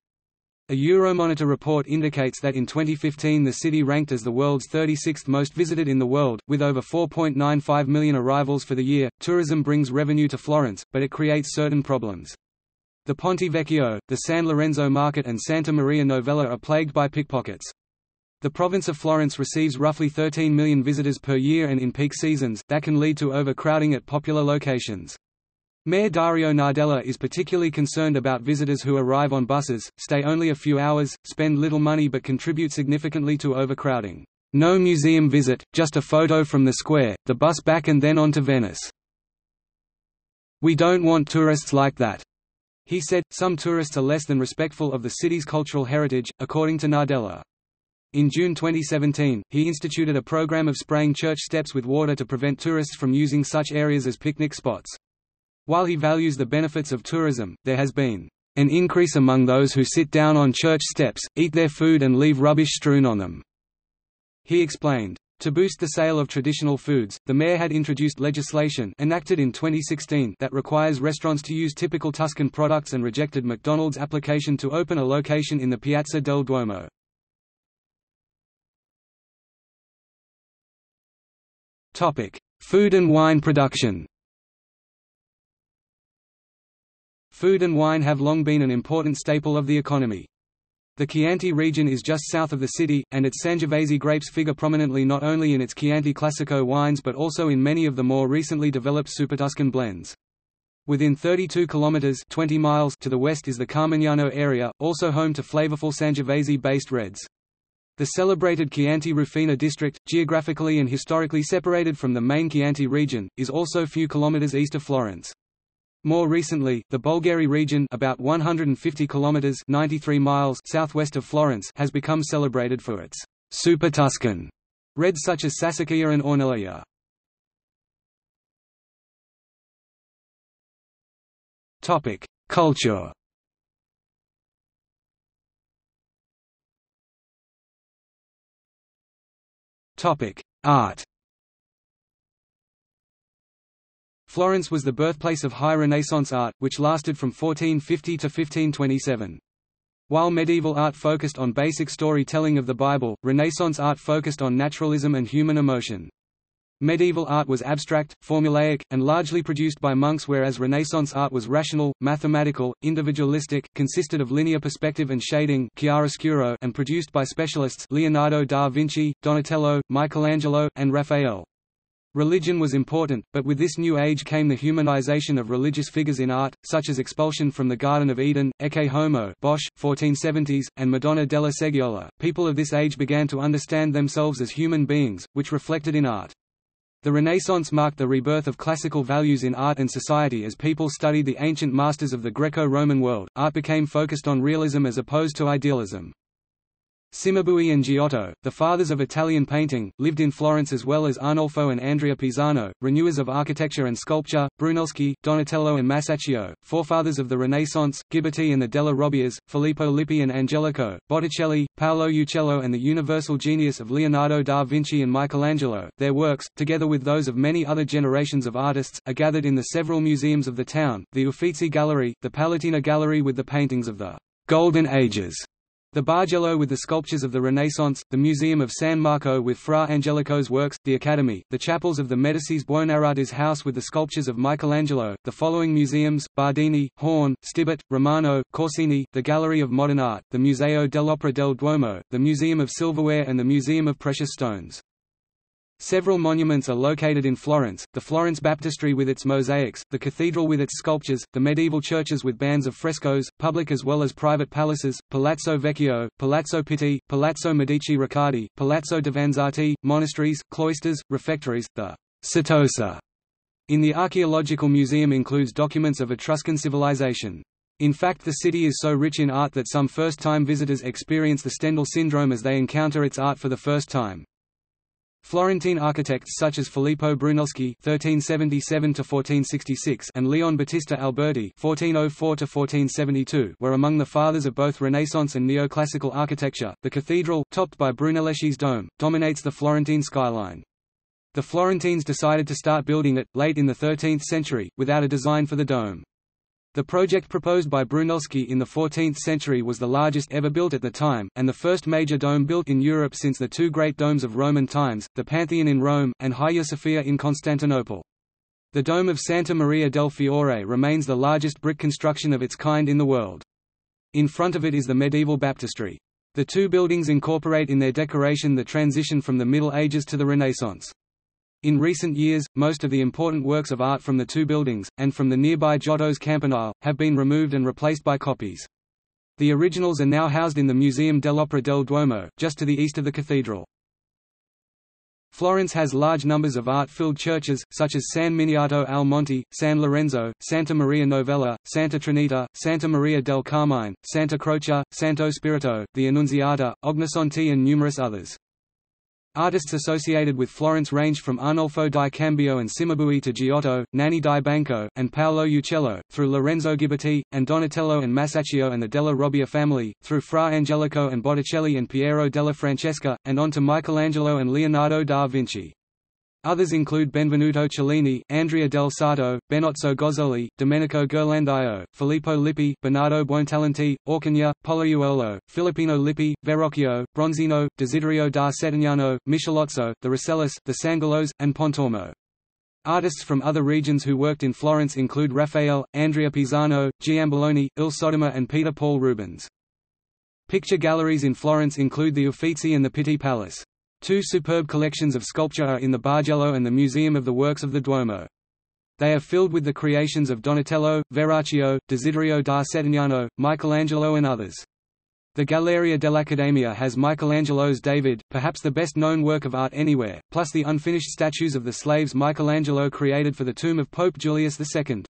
A Euromonitor report indicates that in 2015 the city ranked as the world's 36th most visited in the world, with over 4.95 million arrivals for the year. Tourism brings revenue to Florence, but it creates certain problems. The Ponte Vecchio, the San Lorenzo Market and Santa Maria Novella are plagued by pickpockets. The province of Florence receives roughly 13 million visitors per year and in peak seasons, that can lead to overcrowding at popular locations. Mayor Dario Nardella is particularly concerned about visitors who arrive on buses, stay only a few hours, spend little money but contribute significantly to overcrowding. No museum visit, just a photo from the square, the bus back and then on to Venice. We don't want tourists like that. He said, some tourists are less than respectful of the city's cultural heritage, according to Nardella. In June 2017, he instituted a program of spraying church steps with water to prevent tourists from using such areas as picnic spots. While he values the benefits of tourism, there has been an increase among those who sit down on church steps, eat their food and leave rubbish strewn on them. He explained, to boost the sale of traditional foods, the mayor had introduced legislation enacted in 2016 that requires restaurants to use typical Tuscan products and rejected McDonald's application to open a location in the Piazza del Duomo. Topic: Food and wine production. Food and wine have long been an important staple of the economy. The Chianti region is just south of the city, and its Sangiovese grapes figure prominently not only in its Chianti Classico wines but also in many of the more recently developed Supertuscan blends. Within 32 kilometers 20 miles to the west is the Carmignano area, also home to flavorful Sangiovese-based reds. The celebrated Chianti Rufina district, geographically and historically separated from the main Chianti region, is also few kilometers east of Florence. More recently, the Bolgheri region about 150 kilometers 93 miles southwest of Florence has become celebrated for its Super Tuscan reds such as Sassicaia and Ornellaia. Topic: Culture Topic: Art Florence was the birthplace of High Renaissance art, which lasted from 1450 to 1527. While medieval art focused on basic storytelling of the Bible, Renaissance art focused on naturalism and human emotion. Medieval art was abstract, formulaic, and largely produced by monks whereas Renaissance art was rational, mathematical, individualistic, consisted of linear perspective and shading chiaroscuro and produced by specialists Leonardo da Vinci, Donatello, Michelangelo, and Raphael. Religion was important, but with this new age came the humanization of religious figures in art, such as Expulsion from the Garden of Eden, Ecce Homo Bosch, 1470s, and Madonna della Seggiola. People of this age began to understand themselves as human beings, which reflected in art. The Renaissance marked the rebirth of classical values in art and society as people studied the ancient masters of the Greco-Roman world. Art became focused on realism as opposed to idealism. Cimabue and Giotto, the fathers of Italian painting, lived in Florence as well as Arnolfo and Andrea Pisano, renewers of architecture and sculpture, Brunelleschi, Donatello and Masaccio, forefathers of the Renaissance, Ghiberti and the Della Robbias, Filippo Lippi and Angelico, Botticelli, Paolo Uccello and the universal genius of Leonardo da Vinci and Michelangelo. Their works, together with those of many other generations of artists, are gathered in the several museums of the town, the Uffizi Gallery, the Palatina Gallery with the paintings of the Golden Ages, the Bargello with the sculptures of the Renaissance, the Museum of San Marco with Fra Angelico's works, the Academy, the chapels of the Medicis Buonarroti's house with the sculptures of Michelangelo, the following museums, Bardini, Horne, Stibbert, Romano, Corsini, the Gallery of Modern Art, the Museo dell'Opera del Duomo, the Museum of Silverware and the Museum of Precious Stones. Several monuments are located in Florence, the Florence Baptistery with its mosaics, the cathedral with its sculptures, the medieval churches with bands of frescoes, public as well as private palaces, Palazzo Vecchio, Palazzo Pitti, Palazzo Medici Riccardi, Palazzo Davanzati, monasteries, cloisters, refectories, the Certosa In the Archaeological Museum includes documents of Etruscan civilization. In fact the city is so rich in art that some first-time visitors experience the Stendhal syndrome as they encounter its art for the first time. Florentine architects such as Filippo Brunelleschi (1377–1466) and Leon Battista Alberti (1404–1472) were among the fathers of both Renaissance and Neoclassical architecture. The cathedral, topped by Brunelleschi's dome, dominates the Florentine skyline. The Florentines decided to start building it, late in the 13th century, without a design for the dome. The project proposed by Brunelleschi in the 14th century was the largest ever built at the time, and the first major dome built in Europe since the two great domes of Roman times, the Pantheon in Rome, and Hagia Sophia in Constantinople. The dome of Santa Maria del Fiore remains the largest brick construction of its kind in the world. In front of it is the medieval baptistry. The two buildings incorporate in their decoration the transition from the Middle Ages to the Renaissance. In recent years, most of the important works of art from the two buildings, and from the nearby Giotto's Campanile, have been removed and replaced by copies. The originals are now housed in the Museum dell'Opera del Duomo, just to the east of the cathedral. Florence has large numbers of art-filled churches, such as San Miniato al Monte, San Lorenzo, Santa Maria Novella, Santa Trinita, Santa Maria del Carmine, Santa Croce, Santo Spirito, the Annunziata, Ognissanti and numerous others. Artists associated with Florence ranged from Arnolfo di Cambio and Cimabue to Giotto, Nanni di Banco, and Paolo Uccello, through Lorenzo Ghiberti, and Donatello and Masaccio and the Della Robbia family, through Fra Angelico and Botticelli and Piero della Francesca, and on to Michelangelo and Leonardo da Vinci. Others include Benvenuto Cellini, Andrea del Sarto, Benozzo Gozzoli, Domenico Ghirlandaio, Filippo Lippi, Bernardo Buontalenti, Orcagna, Pollaiuolo, Filippino Lippi, Verrocchio, Bronzino, Desiderio da Settignano, Michelozzo, the Rossellis, the Sangallos, and Pontormo. Artists from other regions who worked in Florence include Raphael, Andrea Pisano, Giambologna, Il Sodoma and Peter Paul Rubens. Picture galleries in Florence include the Uffizi and the Pitti Palace. Two superb collections of sculpture are in the Bargello and the Museum of the Works of the Duomo. They are filled with the creations of Donatello, Verrocchio, Desiderio da Settignano, Michelangelo and others. The Galleria dell'Accademia has Michelangelo's David, perhaps the best-known work of art anywhere, plus the unfinished statues of the slaves Michelangelo created for the tomb of Pope Julius II.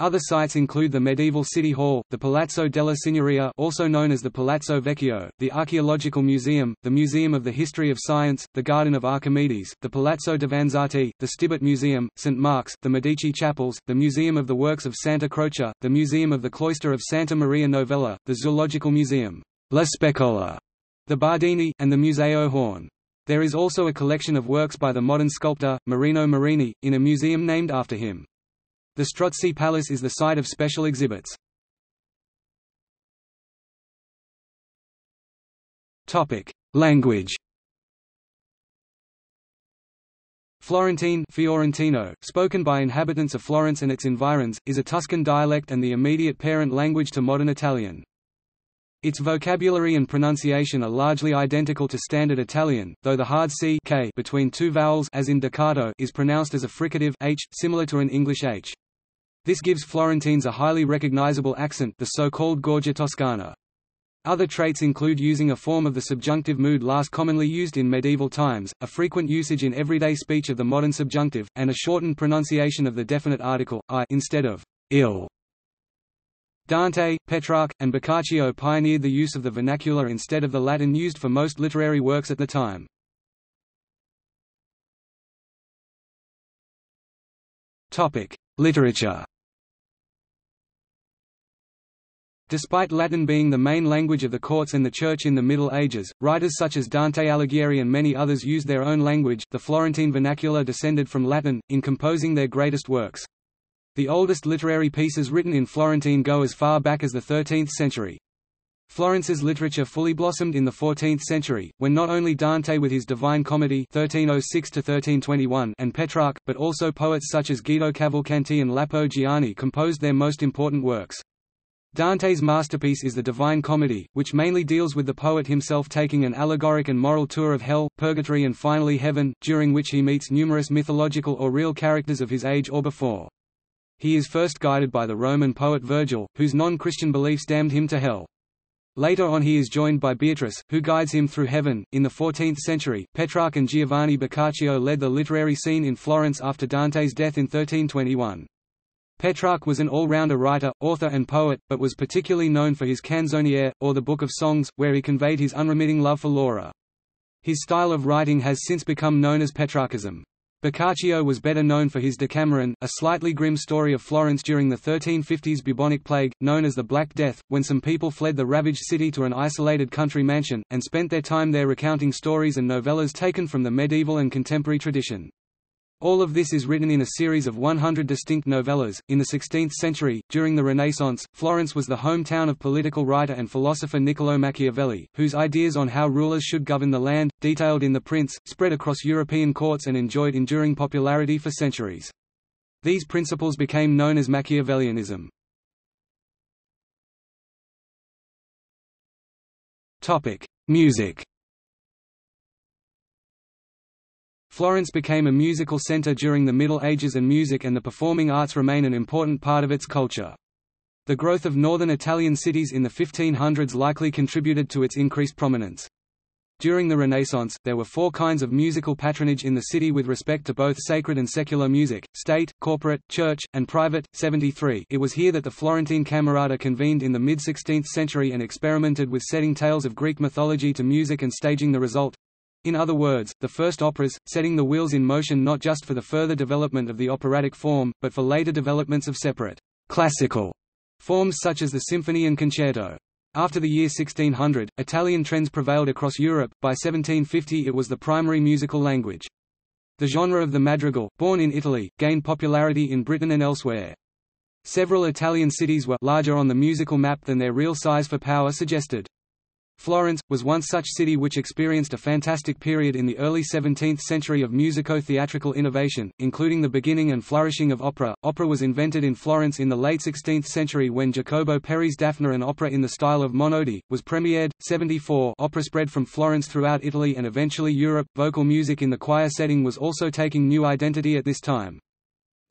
Other sites include the medieval city hall, the Palazzo della Signoria also known as the Palazzo Vecchio, the Archaeological Museum, the Museum of the History of Science, the Garden of Archimedes, the Palazzo Davanzati, the Stibbert Museum, St. Mark's, the Medici Chapels, the Museum of the Works of Santa Croce, the Museum of the Cloister of Santa Maria Novella, the Zoological Museum, La Specola, the Bardini, and the Museo Horne. There is also a collection of works by the modern sculptor, Marino Marini, in a museum named after him. The Strozzi Palace is the site of special exhibits. Language Florentine Fiorentino, spoken by inhabitants of Florence and its environs, is a Tuscan dialect and the immediate parent language to modern Italian. Its vocabulary and pronunciation are largely identical to Standard Italian, though the hard C k between two vowels as in Ducato is pronounced as a fricative h, similar to an English h. This gives Florentines a highly recognizable accent the so-called Gorgia Toscana. Other traits include using a form of the subjunctive mood last commonly used in medieval times, a frequent usage in everyday speech of the modern subjunctive, and a shortened pronunciation of the definite article, I instead of ill. Dante, Petrarch, and Boccaccio pioneered the use of the vernacular instead of the Latin used for most literary works at the time. Literature Despite Latin being the main language of the courts and the Church in the Middle Ages, writers such as Dante Alighieri and many others used their own language the Florentine vernacular descended from Latin, in composing their greatest works. The oldest literary pieces written in Florentine go as far back as the 13th century. Florence's literature fully blossomed in the 14th century, when not only Dante with his Divine Comedy 1306 and Petrarch, but also poets such as Guido Cavalcanti and Lapo Gianni composed their most important works. Dante's masterpiece is the Divine Comedy, which mainly deals with the poet himself taking an allegoric and moral tour of hell, purgatory and finally heaven, during which he meets numerous mythological or real characters of his age or before. He is first guided by the Roman poet Virgil, whose non-Christian beliefs damned him to hell. Later on he is joined by Beatrice, who guides him through heaven. In the 14th century, Petrarch and Giovanni Boccaccio led the literary scene in Florence after Dante's death in 1321. Petrarch was an all-rounder writer, author and poet, but was particularly known for his Canzoniere, or the Book of Songs, where he conveyed his unremitting love for Laura. His style of writing has since become known as Petrarchism. Boccaccio was better known for his Decameron, a slightly grim story of Florence during the 1350s bubonic plague, known as the Black Death, when some people fled the ravaged city to an isolated country mansion, and spent their time there recounting stories and novellas taken from the medieval and contemporary tradition. All of this is written in a series of 100 distinct novellas. In the 16th century, during the Renaissance, Florence was the hometown of political writer and philosopher Niccolò Machiavelli, whose ideas on how rulers should govern the land, detailed in The Prince, spread across European courts and enjoyed enduring popularity for centuries. These principles became known as Machiavellianism. Topic: Music. Florence became a musical center during the Middle Ages and music and the performing arts remain an important part of its culture. The growth of northern Italian cities in the 1500s likely contributed to its increased prominence. During the Renaissance, there were four kinds of musical patronage in the city with respect to both sacred and secular music, state, corporate, church, and private. 73 It was here that the Florentine Camerata convened in the mid-16th century and experimented with setting tales of Greek mythology to music and staging the result, in other words, the first operas, setting the wheels in motion not just for the further development of the operatic form, but for later developments of separate, classical forms such as the symphony and concerto. After the year 1600, Italian trends prevailed across Europe, by 1750 it was the primary musical language. The genre of the madrigal, born in Italy, gained popularity in Britain and elsewhere. Several Italian cities were larger on the musical map than their real size for power suggested. Florence, was once such city which experienced a fantastic period in the early 17th century of musico-theatrical innovation, including the beginning and flourishing of opera. Opera was invented in Florence in the late 16th century when Jacopo Peri's Dafne an opera in the style of Monody, was premiered. 74 Opera spread from Florence throughout Italy and eventually Europe. Vocal music in the choir setting was also taking new identity at this time.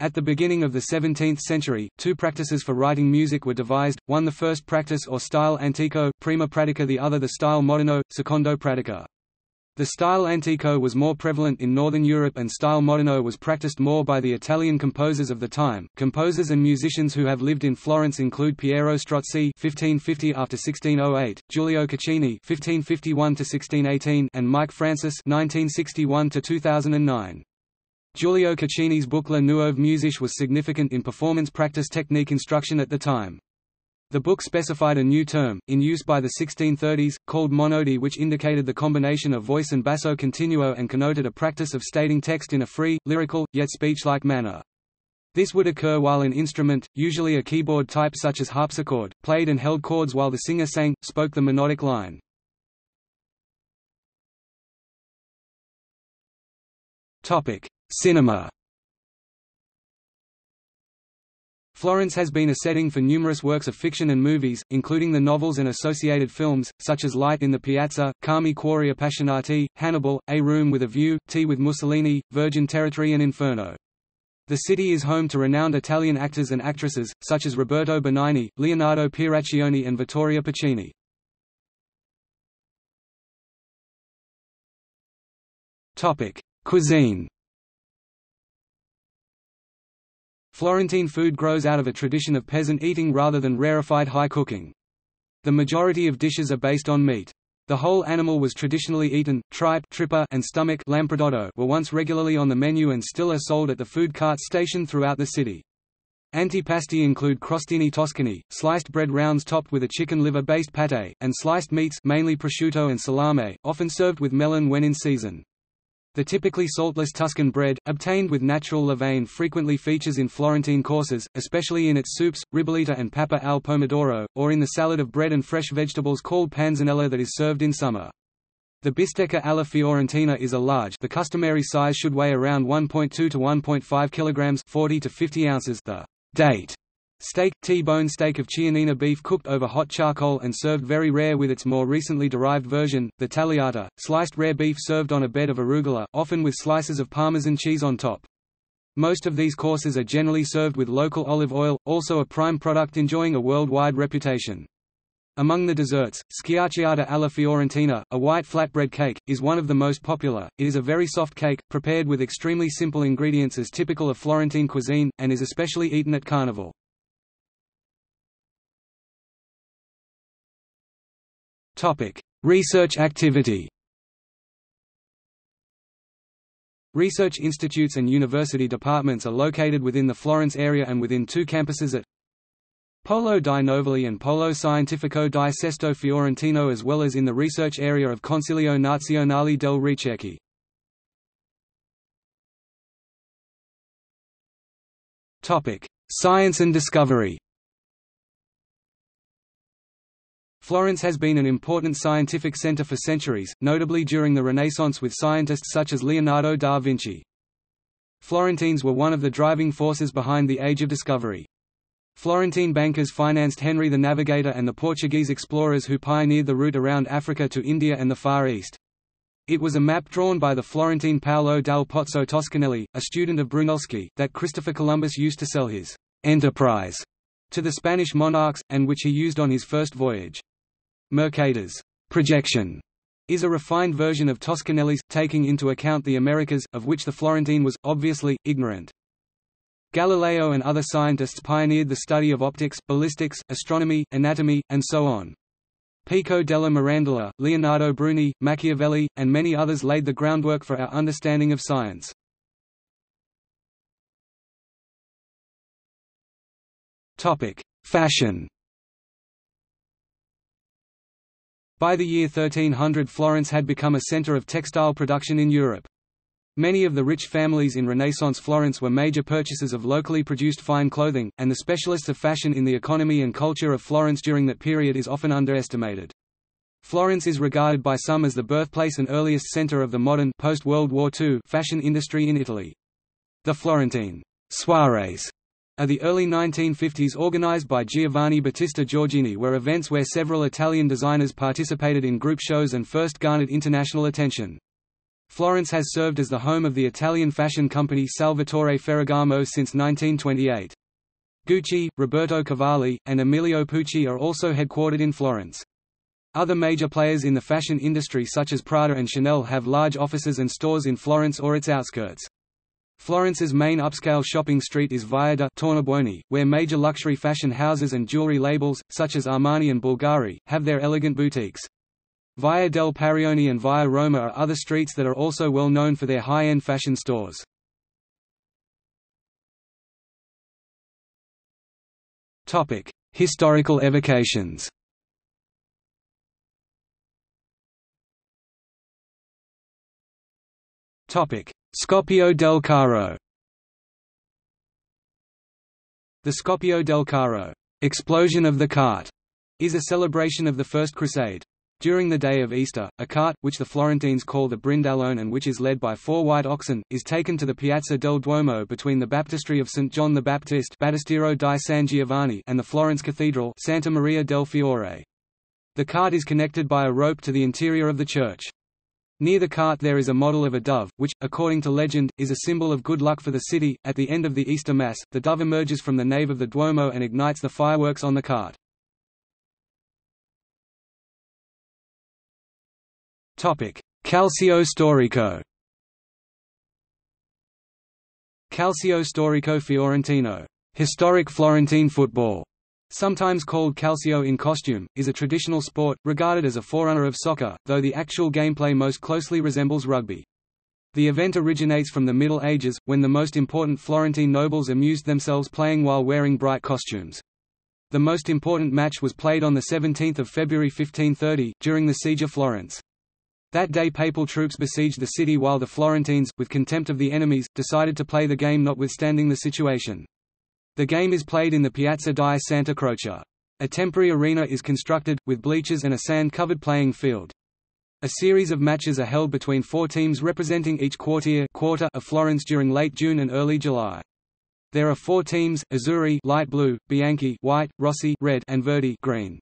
At the beginning of the 17th century, two practices for writing music were devised, one the first practice or style antico prima pratica the other the style moderno, secondo pratica. The style antico was more prevalent in Northern Europe and style moderno was practiced more by the Italian composers of the time. Composers and musicians who have lived in Florence include Piero Strozzi (1550 after 1608), Giulio Caccini (1551 to 1618), and Mike Francis (1961 to 2009). Giulio Caccini's book La Nuove Musiche was significant in performance practice technique instruction at the time. The book specified a new term, in use by the 1630s, called monody which indicated the combination of voice and basso continuo and connoted a practice of stating text in a free, lyrical, yet speech-like manner. This would occur while an instrument, usually a keyboard type such as harpsichord, played and held chords while the singer sang, spoke the monodic line. Cinema Florence has been a setting for numerous works of fiction and movies, including the novels and associated films, such as Light in the Piazza, Calmi Cuori Appassionati, Hannibal, A Room with a View, Tea with Mussolini, Virgin Territory and Inferno. The city is home to renowned Italian actors and actresses, such as Roberto Benigni, Leonardo Pieraccioni and Vittoria Puccini. Cuisine Florentine food grows out of a tradition of peasant eating rather than rarefied high cooking. The majority of dishes are based on meat. The whole animal was traditionally eaten, tripe trippa and stomach lampredotto were once regularly on the menu and still are sold at the food carts stationed throughout the city. Antipasti include crostini toscani, sliced bread rounds topped with a chicken liver-based pâté, and sliced meats mainly prosciutto and salame, often served with melon when in season. The typically saltless Tuscan bread, obtained with natural levain frequently features in Florentine courses, especially in its soups, ribollita and pappa al pomodoro, or in the salad of bread and fresh vegetables called panzanella that is served in summer. The bistecca alla fiorentina is a large the customary size should weigh around 1.2 to 1.5 kilograms 40 to 50 ounces the date Steak, T-bone steak of Chianina beef cooked over hot charcoal and served very rare with its more recently derived version, the tagliata, sliced rare beef served on a bed of arugula, often with slices of Parmesan cheese on top. Most of these courses are generally served with local olive oil, also a prime product enjoying a worldwide reputation. Among the desserts, schiacciata alla fiorentina, a white flatbread cake, is one of the most popular. It is a very soft cake, prepared with extremely simple ingredients as typical of Florentine cuisine, and is especially eaten at Carnival. Research activity Research institutes and university departments are located within the Florence area and within two campuses at Polo di Novoli and Polo Scientifico di Sesto Fiorentino as well as in the research area of Consiglio Nazionale del Ricerche. Science and discovery Florence has been an important scientific center for centuries, notably during the Renaissance with scientists such as Leonardo da Vinci. Florentines were one of the driving forces behind the Age of Discovery. Florentine bankers financed Henry the Navigator and the Portuguese explorers who pioneered the route around Africa to India and the Far East. It was a map drawn by the Florentine Paolo dal Pozzo Toscanelli, a student of Brunelleschi, that Christopher Columbus used to sell his «enterprise» to the Spanish monarchs, and which he used on his first voyage. Mercator's projection is a refined version of Toscanelli's, taking into account the Americas, of which the Florentine was, obviously, ignorant. Galileo and other scientists pioneered the study of optics, ballistics, astronomy, anatomy, and so on. Pico della Mirandola, Leonardo Bruni, Machiavelli, and many others laid the groundwork for our understanding of science. Fashion By the year 1300 Florence had become a center of textile production in Europe. Many of the rich families in Renaissance Florence were major purchasers of locally produced fine clothing, and the specialists of fashion in the economy and culture of Florence during that period is often underestimated. Florence is regarded by some as the birthplace and earliest center of the modern post-World War II fashion industry in Italy. The Florentine soirees are the early 1950s organized by Giovanni Battista Giorgini were events where several Italian designers participated in group shows and first garnered international attention. Florence has served as the home of the Italian fashion company Salvatore Ferragamo since 1928. Gucci, Roberto Cavalli, and Emilio Pucci are also headquartered in Florence. Other major players in the fashion industry such as Prada and Chanel have large offices and stores in Florence or its outskirts. Florence's main upscale shopping street is Via da Tornabuoni, where major luxury fashion houses and jewelry labels, such as Armani and Bulgari, have their elegant boutiques. Via del Parione and Via Roma are other streets that are also well known for their high-end fashion stores. Historical evocations Scoppio del Carro The Scoppio del Carro explosion of the cart, is a celebration of the First Crusade. During the day of Easter, a cart, which the Florentines call the Brindellone and which is led by four white oxen, is taken to the Piazza del Duomo between the baptistry of St. John the Baptist Battistero di San Giovanni and the Florence Cathedral Santa Maria del Fiore. The cart is connected by a rope to the interior of the church. Near the cart there is a model of a dove, which, according to legend, is a symbol of good luck for the city. At the end of the Easter Mass, the dove emerges from the nave of the Duomo and ignites the fireworks on the cart. Calcio storico Calcio storico fiorentino historic Florentine football sometimes called calcio in costume, is a traditional sport, regarded as a forerunner of soccer, though the actual gameplay most closely resembles rugby. The event originates from the Middle Ages, when the most important Florentine nobles amused themselves playing while wearing bright costumes. The most important match was played on 17 February 1530, during the Siege of Florence. That day papal troops besieged the city while the Florentines, with contempt of the enemies, decided to play the game notwithstanding the situation. The game is played in the Piazza di Santa Croce. A temporary arena is constructed, with bleachers and a sand-covered playing field. A series of matches are held between four teams representing each quartiere quarter of Florence during late June and early July. There are four teams, Azzurri light blue, Bianchi white, Rossi red, and Verdi green.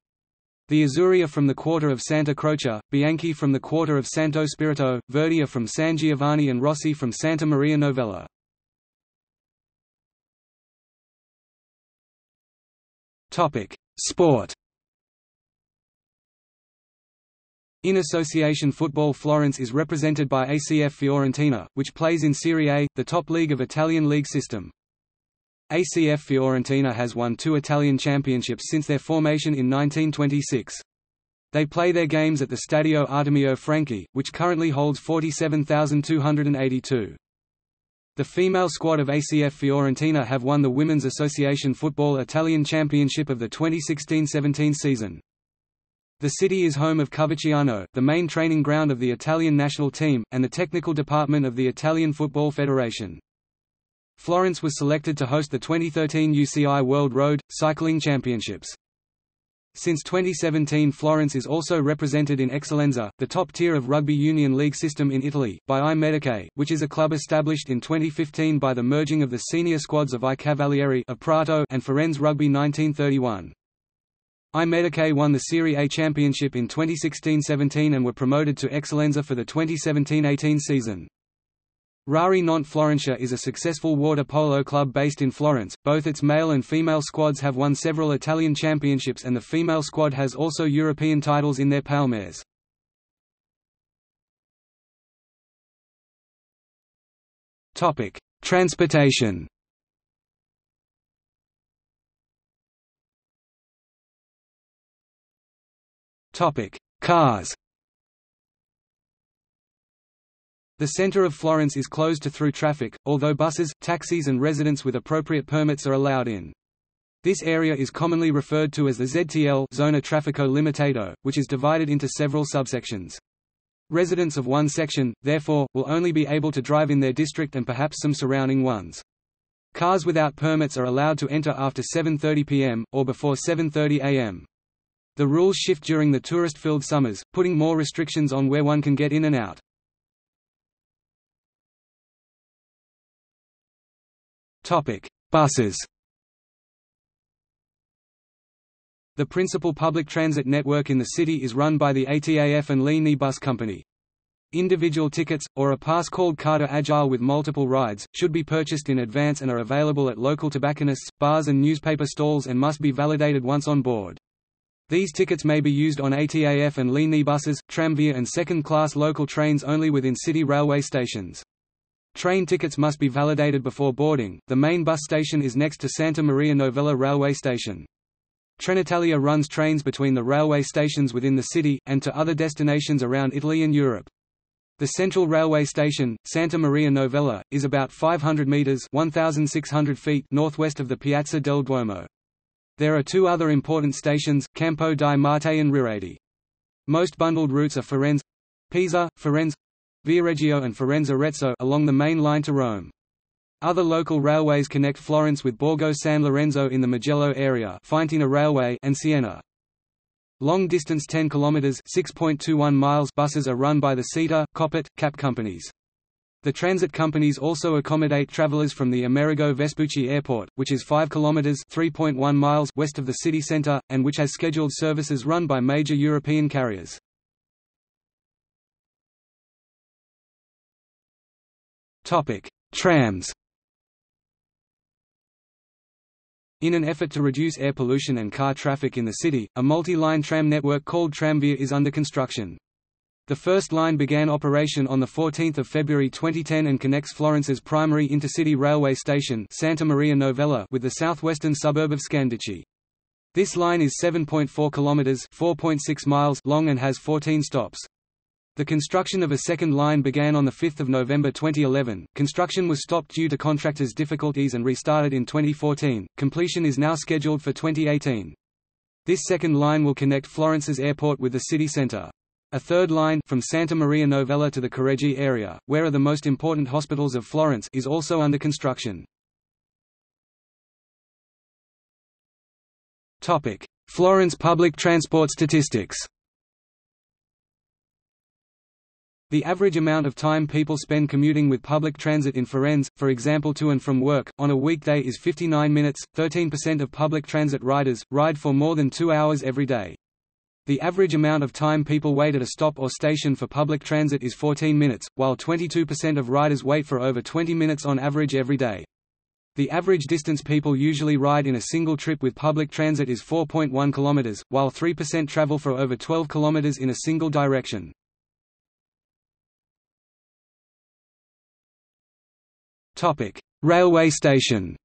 The Azzurri are from the quarter of Santa Croce, Bianchi from the quarter of Santo Spirito, Verdi are from San Giovanni and Rossi from Santa Maria Novella. Topic: Sport. In association football Florence is represented by ACF Fiorentina, which plays in Serie A, the top league of Italian league system. ACF Fiorentina has won two Italian championships since their formation in 1926. They play their games at the Stadio Artemio Franchi, which currently holds 47,282. The female squad of ACF Fiorentina have won the Women's Association Football Italian Championship of the 2016–17 season. The city is home of Coverciano, the main training ground of the Italian national team, and the technical department of the Italian Football Federation. Florence was selected to host the 2013 UCI World Road, Cycling Championships. Since 2017 Florence is also represented in Eccellenza, the top tier of rugby union league system in Italy, by I Medicae, which is a club established in 2015 by the merging of the senior squads of I Cavalieri of Prato and Firenze Rugby 1931. I Medicae won the Serie A championship in 2016–17 and were promoted to Eccellenza for the 2017–18 season. Rari Nantes Florentia is a successful water polo club based in Florence. Both its male and female squads have won several Italian championships and the female squad has also European titles in their palmares. Topic: Transportation. Topic: Cars. The center of Florence is closed to through traffic, although buses, taxis and residents with appropriate permits are allowed in. This area is commonly referred to as the ZTL Zona Traffico Limitato, which is divided into several subsections. Residents of one section, therefore, will only be able to drive in their district and perhaps some surrounding ones. Cars without permits are allowed to enter after 7.30 pm, or before 7.30 am. The rules shift during the tourist-filled summers, putting more restrictions on where one can get in and out. Topic: Buses. The principal public transit network in the city is run by the ATAF and Linee Bus Company. Individual tickets, or a pass called Carta Agile with multiple rides, should be purchased in advance and are available at local tobacconists, bars and newspaper stalls and must be validated once on board. These tickets may be used on ATAF and Linee buses, tramvia and second-class local trains only within city railway stations. Train tickets must be validated before boarding. The main bus station is next to Santa Maria Novella railway station. Trenitalia runs trains between the railway stations within the city, and to other destinations around Italy and Europe. The central railway station, Santa Maria Novella, is about 500 metres 1,600 feet northwest of the Piazza del Duomo. There are two other important stations, Campo di Marte and Rifredi. Most bundled routes are Firenze Pisa, Firenze Viareggio and Firenze Arezzo along the main line to Rome. Other local railways connect Florence with Borgo San Lorenzo in the Mugello area Railway and Siena. Long-distance 10 km 6.21 miles buses are run by the SETA, COPIT, CAP companies. The transit companies also accommodate travelers from the Amerigo Vespucci Airport, which is 5 km 3.1 miles west of the city center, and which has scheduled services run by major European carriers. Topic: Trams. In an effort to reduce air pollution and car traffic in the city, a multi-line tram network called Tramvia is under construction. The first line began operation on 14 February 2010 and connects Florence's primary intercity railway station Santa Maria Novella with the southwestern suburb of Scandicci. This line is 7.4 kilometers (4.6 miles) long and has 14 stops. The construction of a second line began on 5 November 2011. Construction was stopped due to contractors' difficulties and restarted in 2014. Completion is now scheduled for 2018. This second line will connect Florence's airport with the city centre. A third line from Santa Maria Novella to the Careggi area, where are the most important hospitals of Florence, is also under construction. Topic: Florence public transport statistics. The average amount of time people spend commuting with public transit in Firenze, for example to and from work, on a weekday is 59 minutes. 13% of public transit riders ride for more than two hours every day. The average amount of time people wait at a stop or station for public transit is 14 minutes, while 22% of riders wait for over 20 minutes on average every day. The average distance people usually ride in a single trip with public transit is 4.1 km, while 3% travel for over 12 km in a single direction. Railway station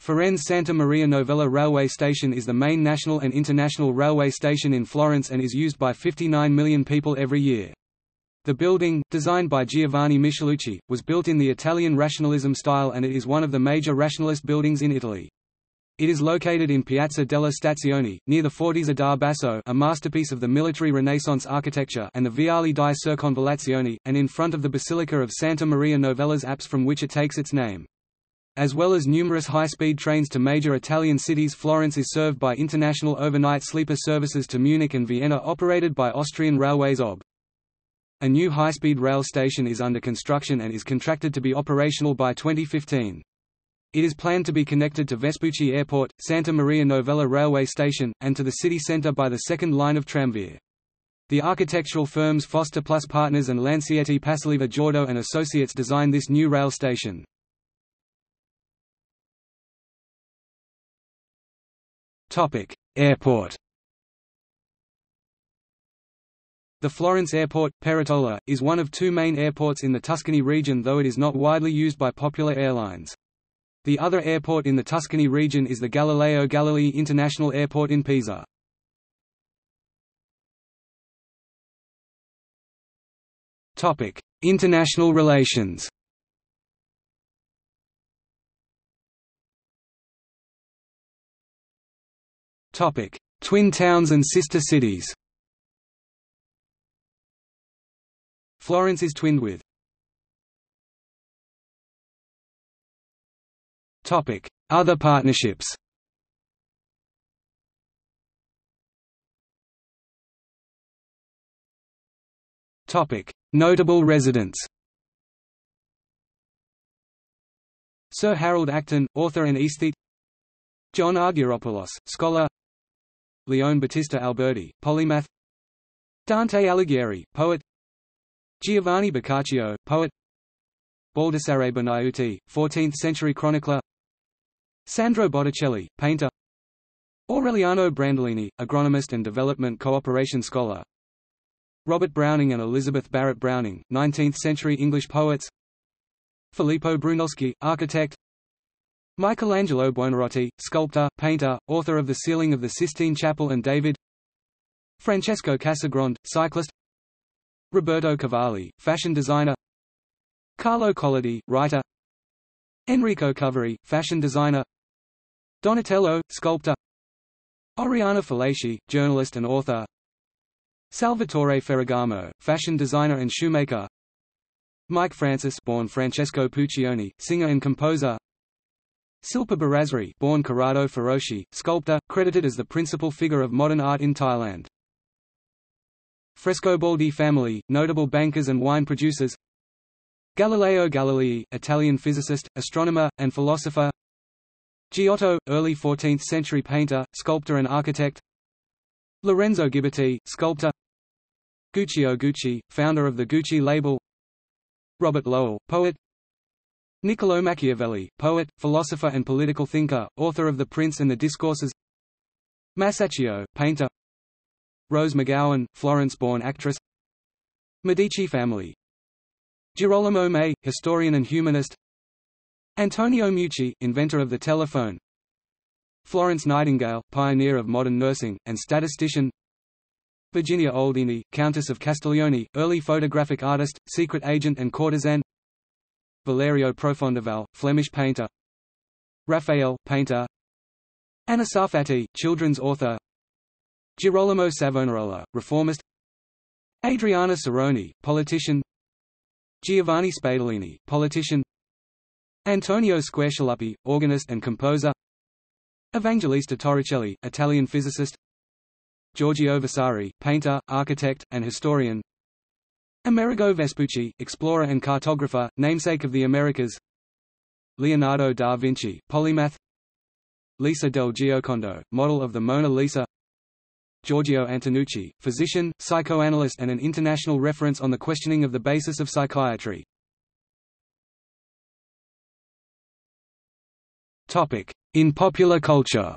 Firenze Santa Maria Novella railway station is the main national and international railway station in Florence and is used by 59 million people every year. The building, designed by Giovanni Michelucci, was built in the Italian rationalism style and it is one of the major rationalist buildings in Italy. It is located in Piazza della Stazione, near the Fortezza da Basso a masterpiece of the military Renaissance architecture and the Viale di Circonvallazione, and in front of the Basilica of Santa Maria Novella's apse from which it takes its name. As well as numerous high-speed trains to major Italian cities Florence is served by international overnight sleeper services to Munich and Vienna operated by Austrian Railways OB. A new high-speed rail station is under construction and is contracted to be operational by 2015. It is planned to be connected to Vespucci Airport, Santa Maria Novella railway station, and to the city centre by the second line of tramvia. The architectural firms Foster Plus Partners and Lancietti Passaleva Giordo and Associates designed this new rail station. Airport The Florence Airport, Peretola, is one of two main airports in the Tuscany region though it is not widely used by popular airlines. The other airport in the Tuscany region is the Galileo Galilei International Airport in Pisa. Topic: International relations Topic: Twin towns and sister cities Florence is twinned with Other partnerships. Topic: Notable residents. Sir Harold Acton, author and aesthete John Argyropoulos, scholar. Leone Battista Alberti, polymath. Dante Alighieri, poet. Giovanni Boccaccio, poet. Baldassare Bonaiuti, 14th-century chronicler Sandro Botticelli, painter. Aureliano Brandolini, agronomist and development cooperation scholar. Robert Browning and Elizabeth Barrett Browning, 19th-century English poets. Filippo Brunelleschi, architect. Michelangelo Buonarroti, sculptor, painter, author of the ceiling of the Sistine Chapel and David. Francesco Casagrande, cyclist. Roberto Cavalli, fashion designer. Carlo Collodi, writer. Enrico Coveri, fashion designer Donatello, sculptor. Oriana Fallaci, journalist and author. Salvatore Ferragamo, fashion designer and shoemaker. Mike Francis born Francesco Puccioni, singer and composer. Silpa Bhirasri born Corrado Feroci, sculptor, credited as the principal figure of modern art in Thailand. Frescobaldi family, notable bankers and wine producers. Galileo Galilei, Italian physicist, astronomer, and philosopher Giotto, early 14th-century painter, sculptor and architect. Lorenzo Ghiberti, sculptor. Guccio Gucci, founder of the Gucci label. Robert Lowell, poet. Niccolò Machiavelli, poet, philosopher and political thinker, author of The Prince and the Discourses. Masaccio, painter. Rose McGowan, Florence-born actress. Medici family. Girolamo Mei, historian and humanist Antonio Meucci, inventor of the telephone. Florence Nightingale, pioneer of modern nursing, and statistician. Virginia Oldoini, Countess of Castiglione, early photographic artist, secret agent and courtesan. Valerio Profondavalle, Flemish painter. Raphael, painter. Anna Sarfatti, children's author. Girolamo Savonarola, reformist. Adriana Seroni, politician. Giovanni Spadolini, politician Antonio Squarcialuppi, organist and composer. Evangelista Torricelli, Italian physicist. Giorgio Vasari, painter, architect, and historian. Amerigo Vespucci, explorer and cartographer, namesake of the Americas. Leonardo da Vinci, polymath. Lisa del Giocondo, model of the Mona Lisa. Giorgio Antonucci, physician, psychoanalyst and an international reference on the questioning of the basis of psychiatry. In popular culture.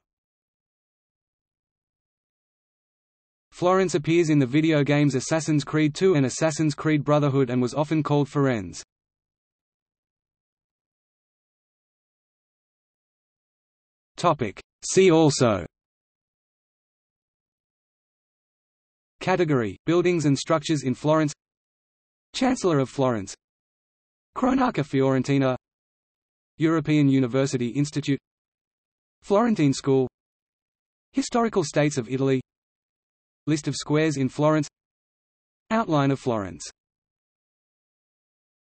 Florence appears in the video games Assassin's Creed II and Assassin's Creed Brotherhood and was often called Firenze. See also. Category – Buildings and structures in Florence. Chancellor of Florence. Cronaca Fiorentina European University Institute Florentine School Historical states of Italy List of squares in Florence Outline of Florence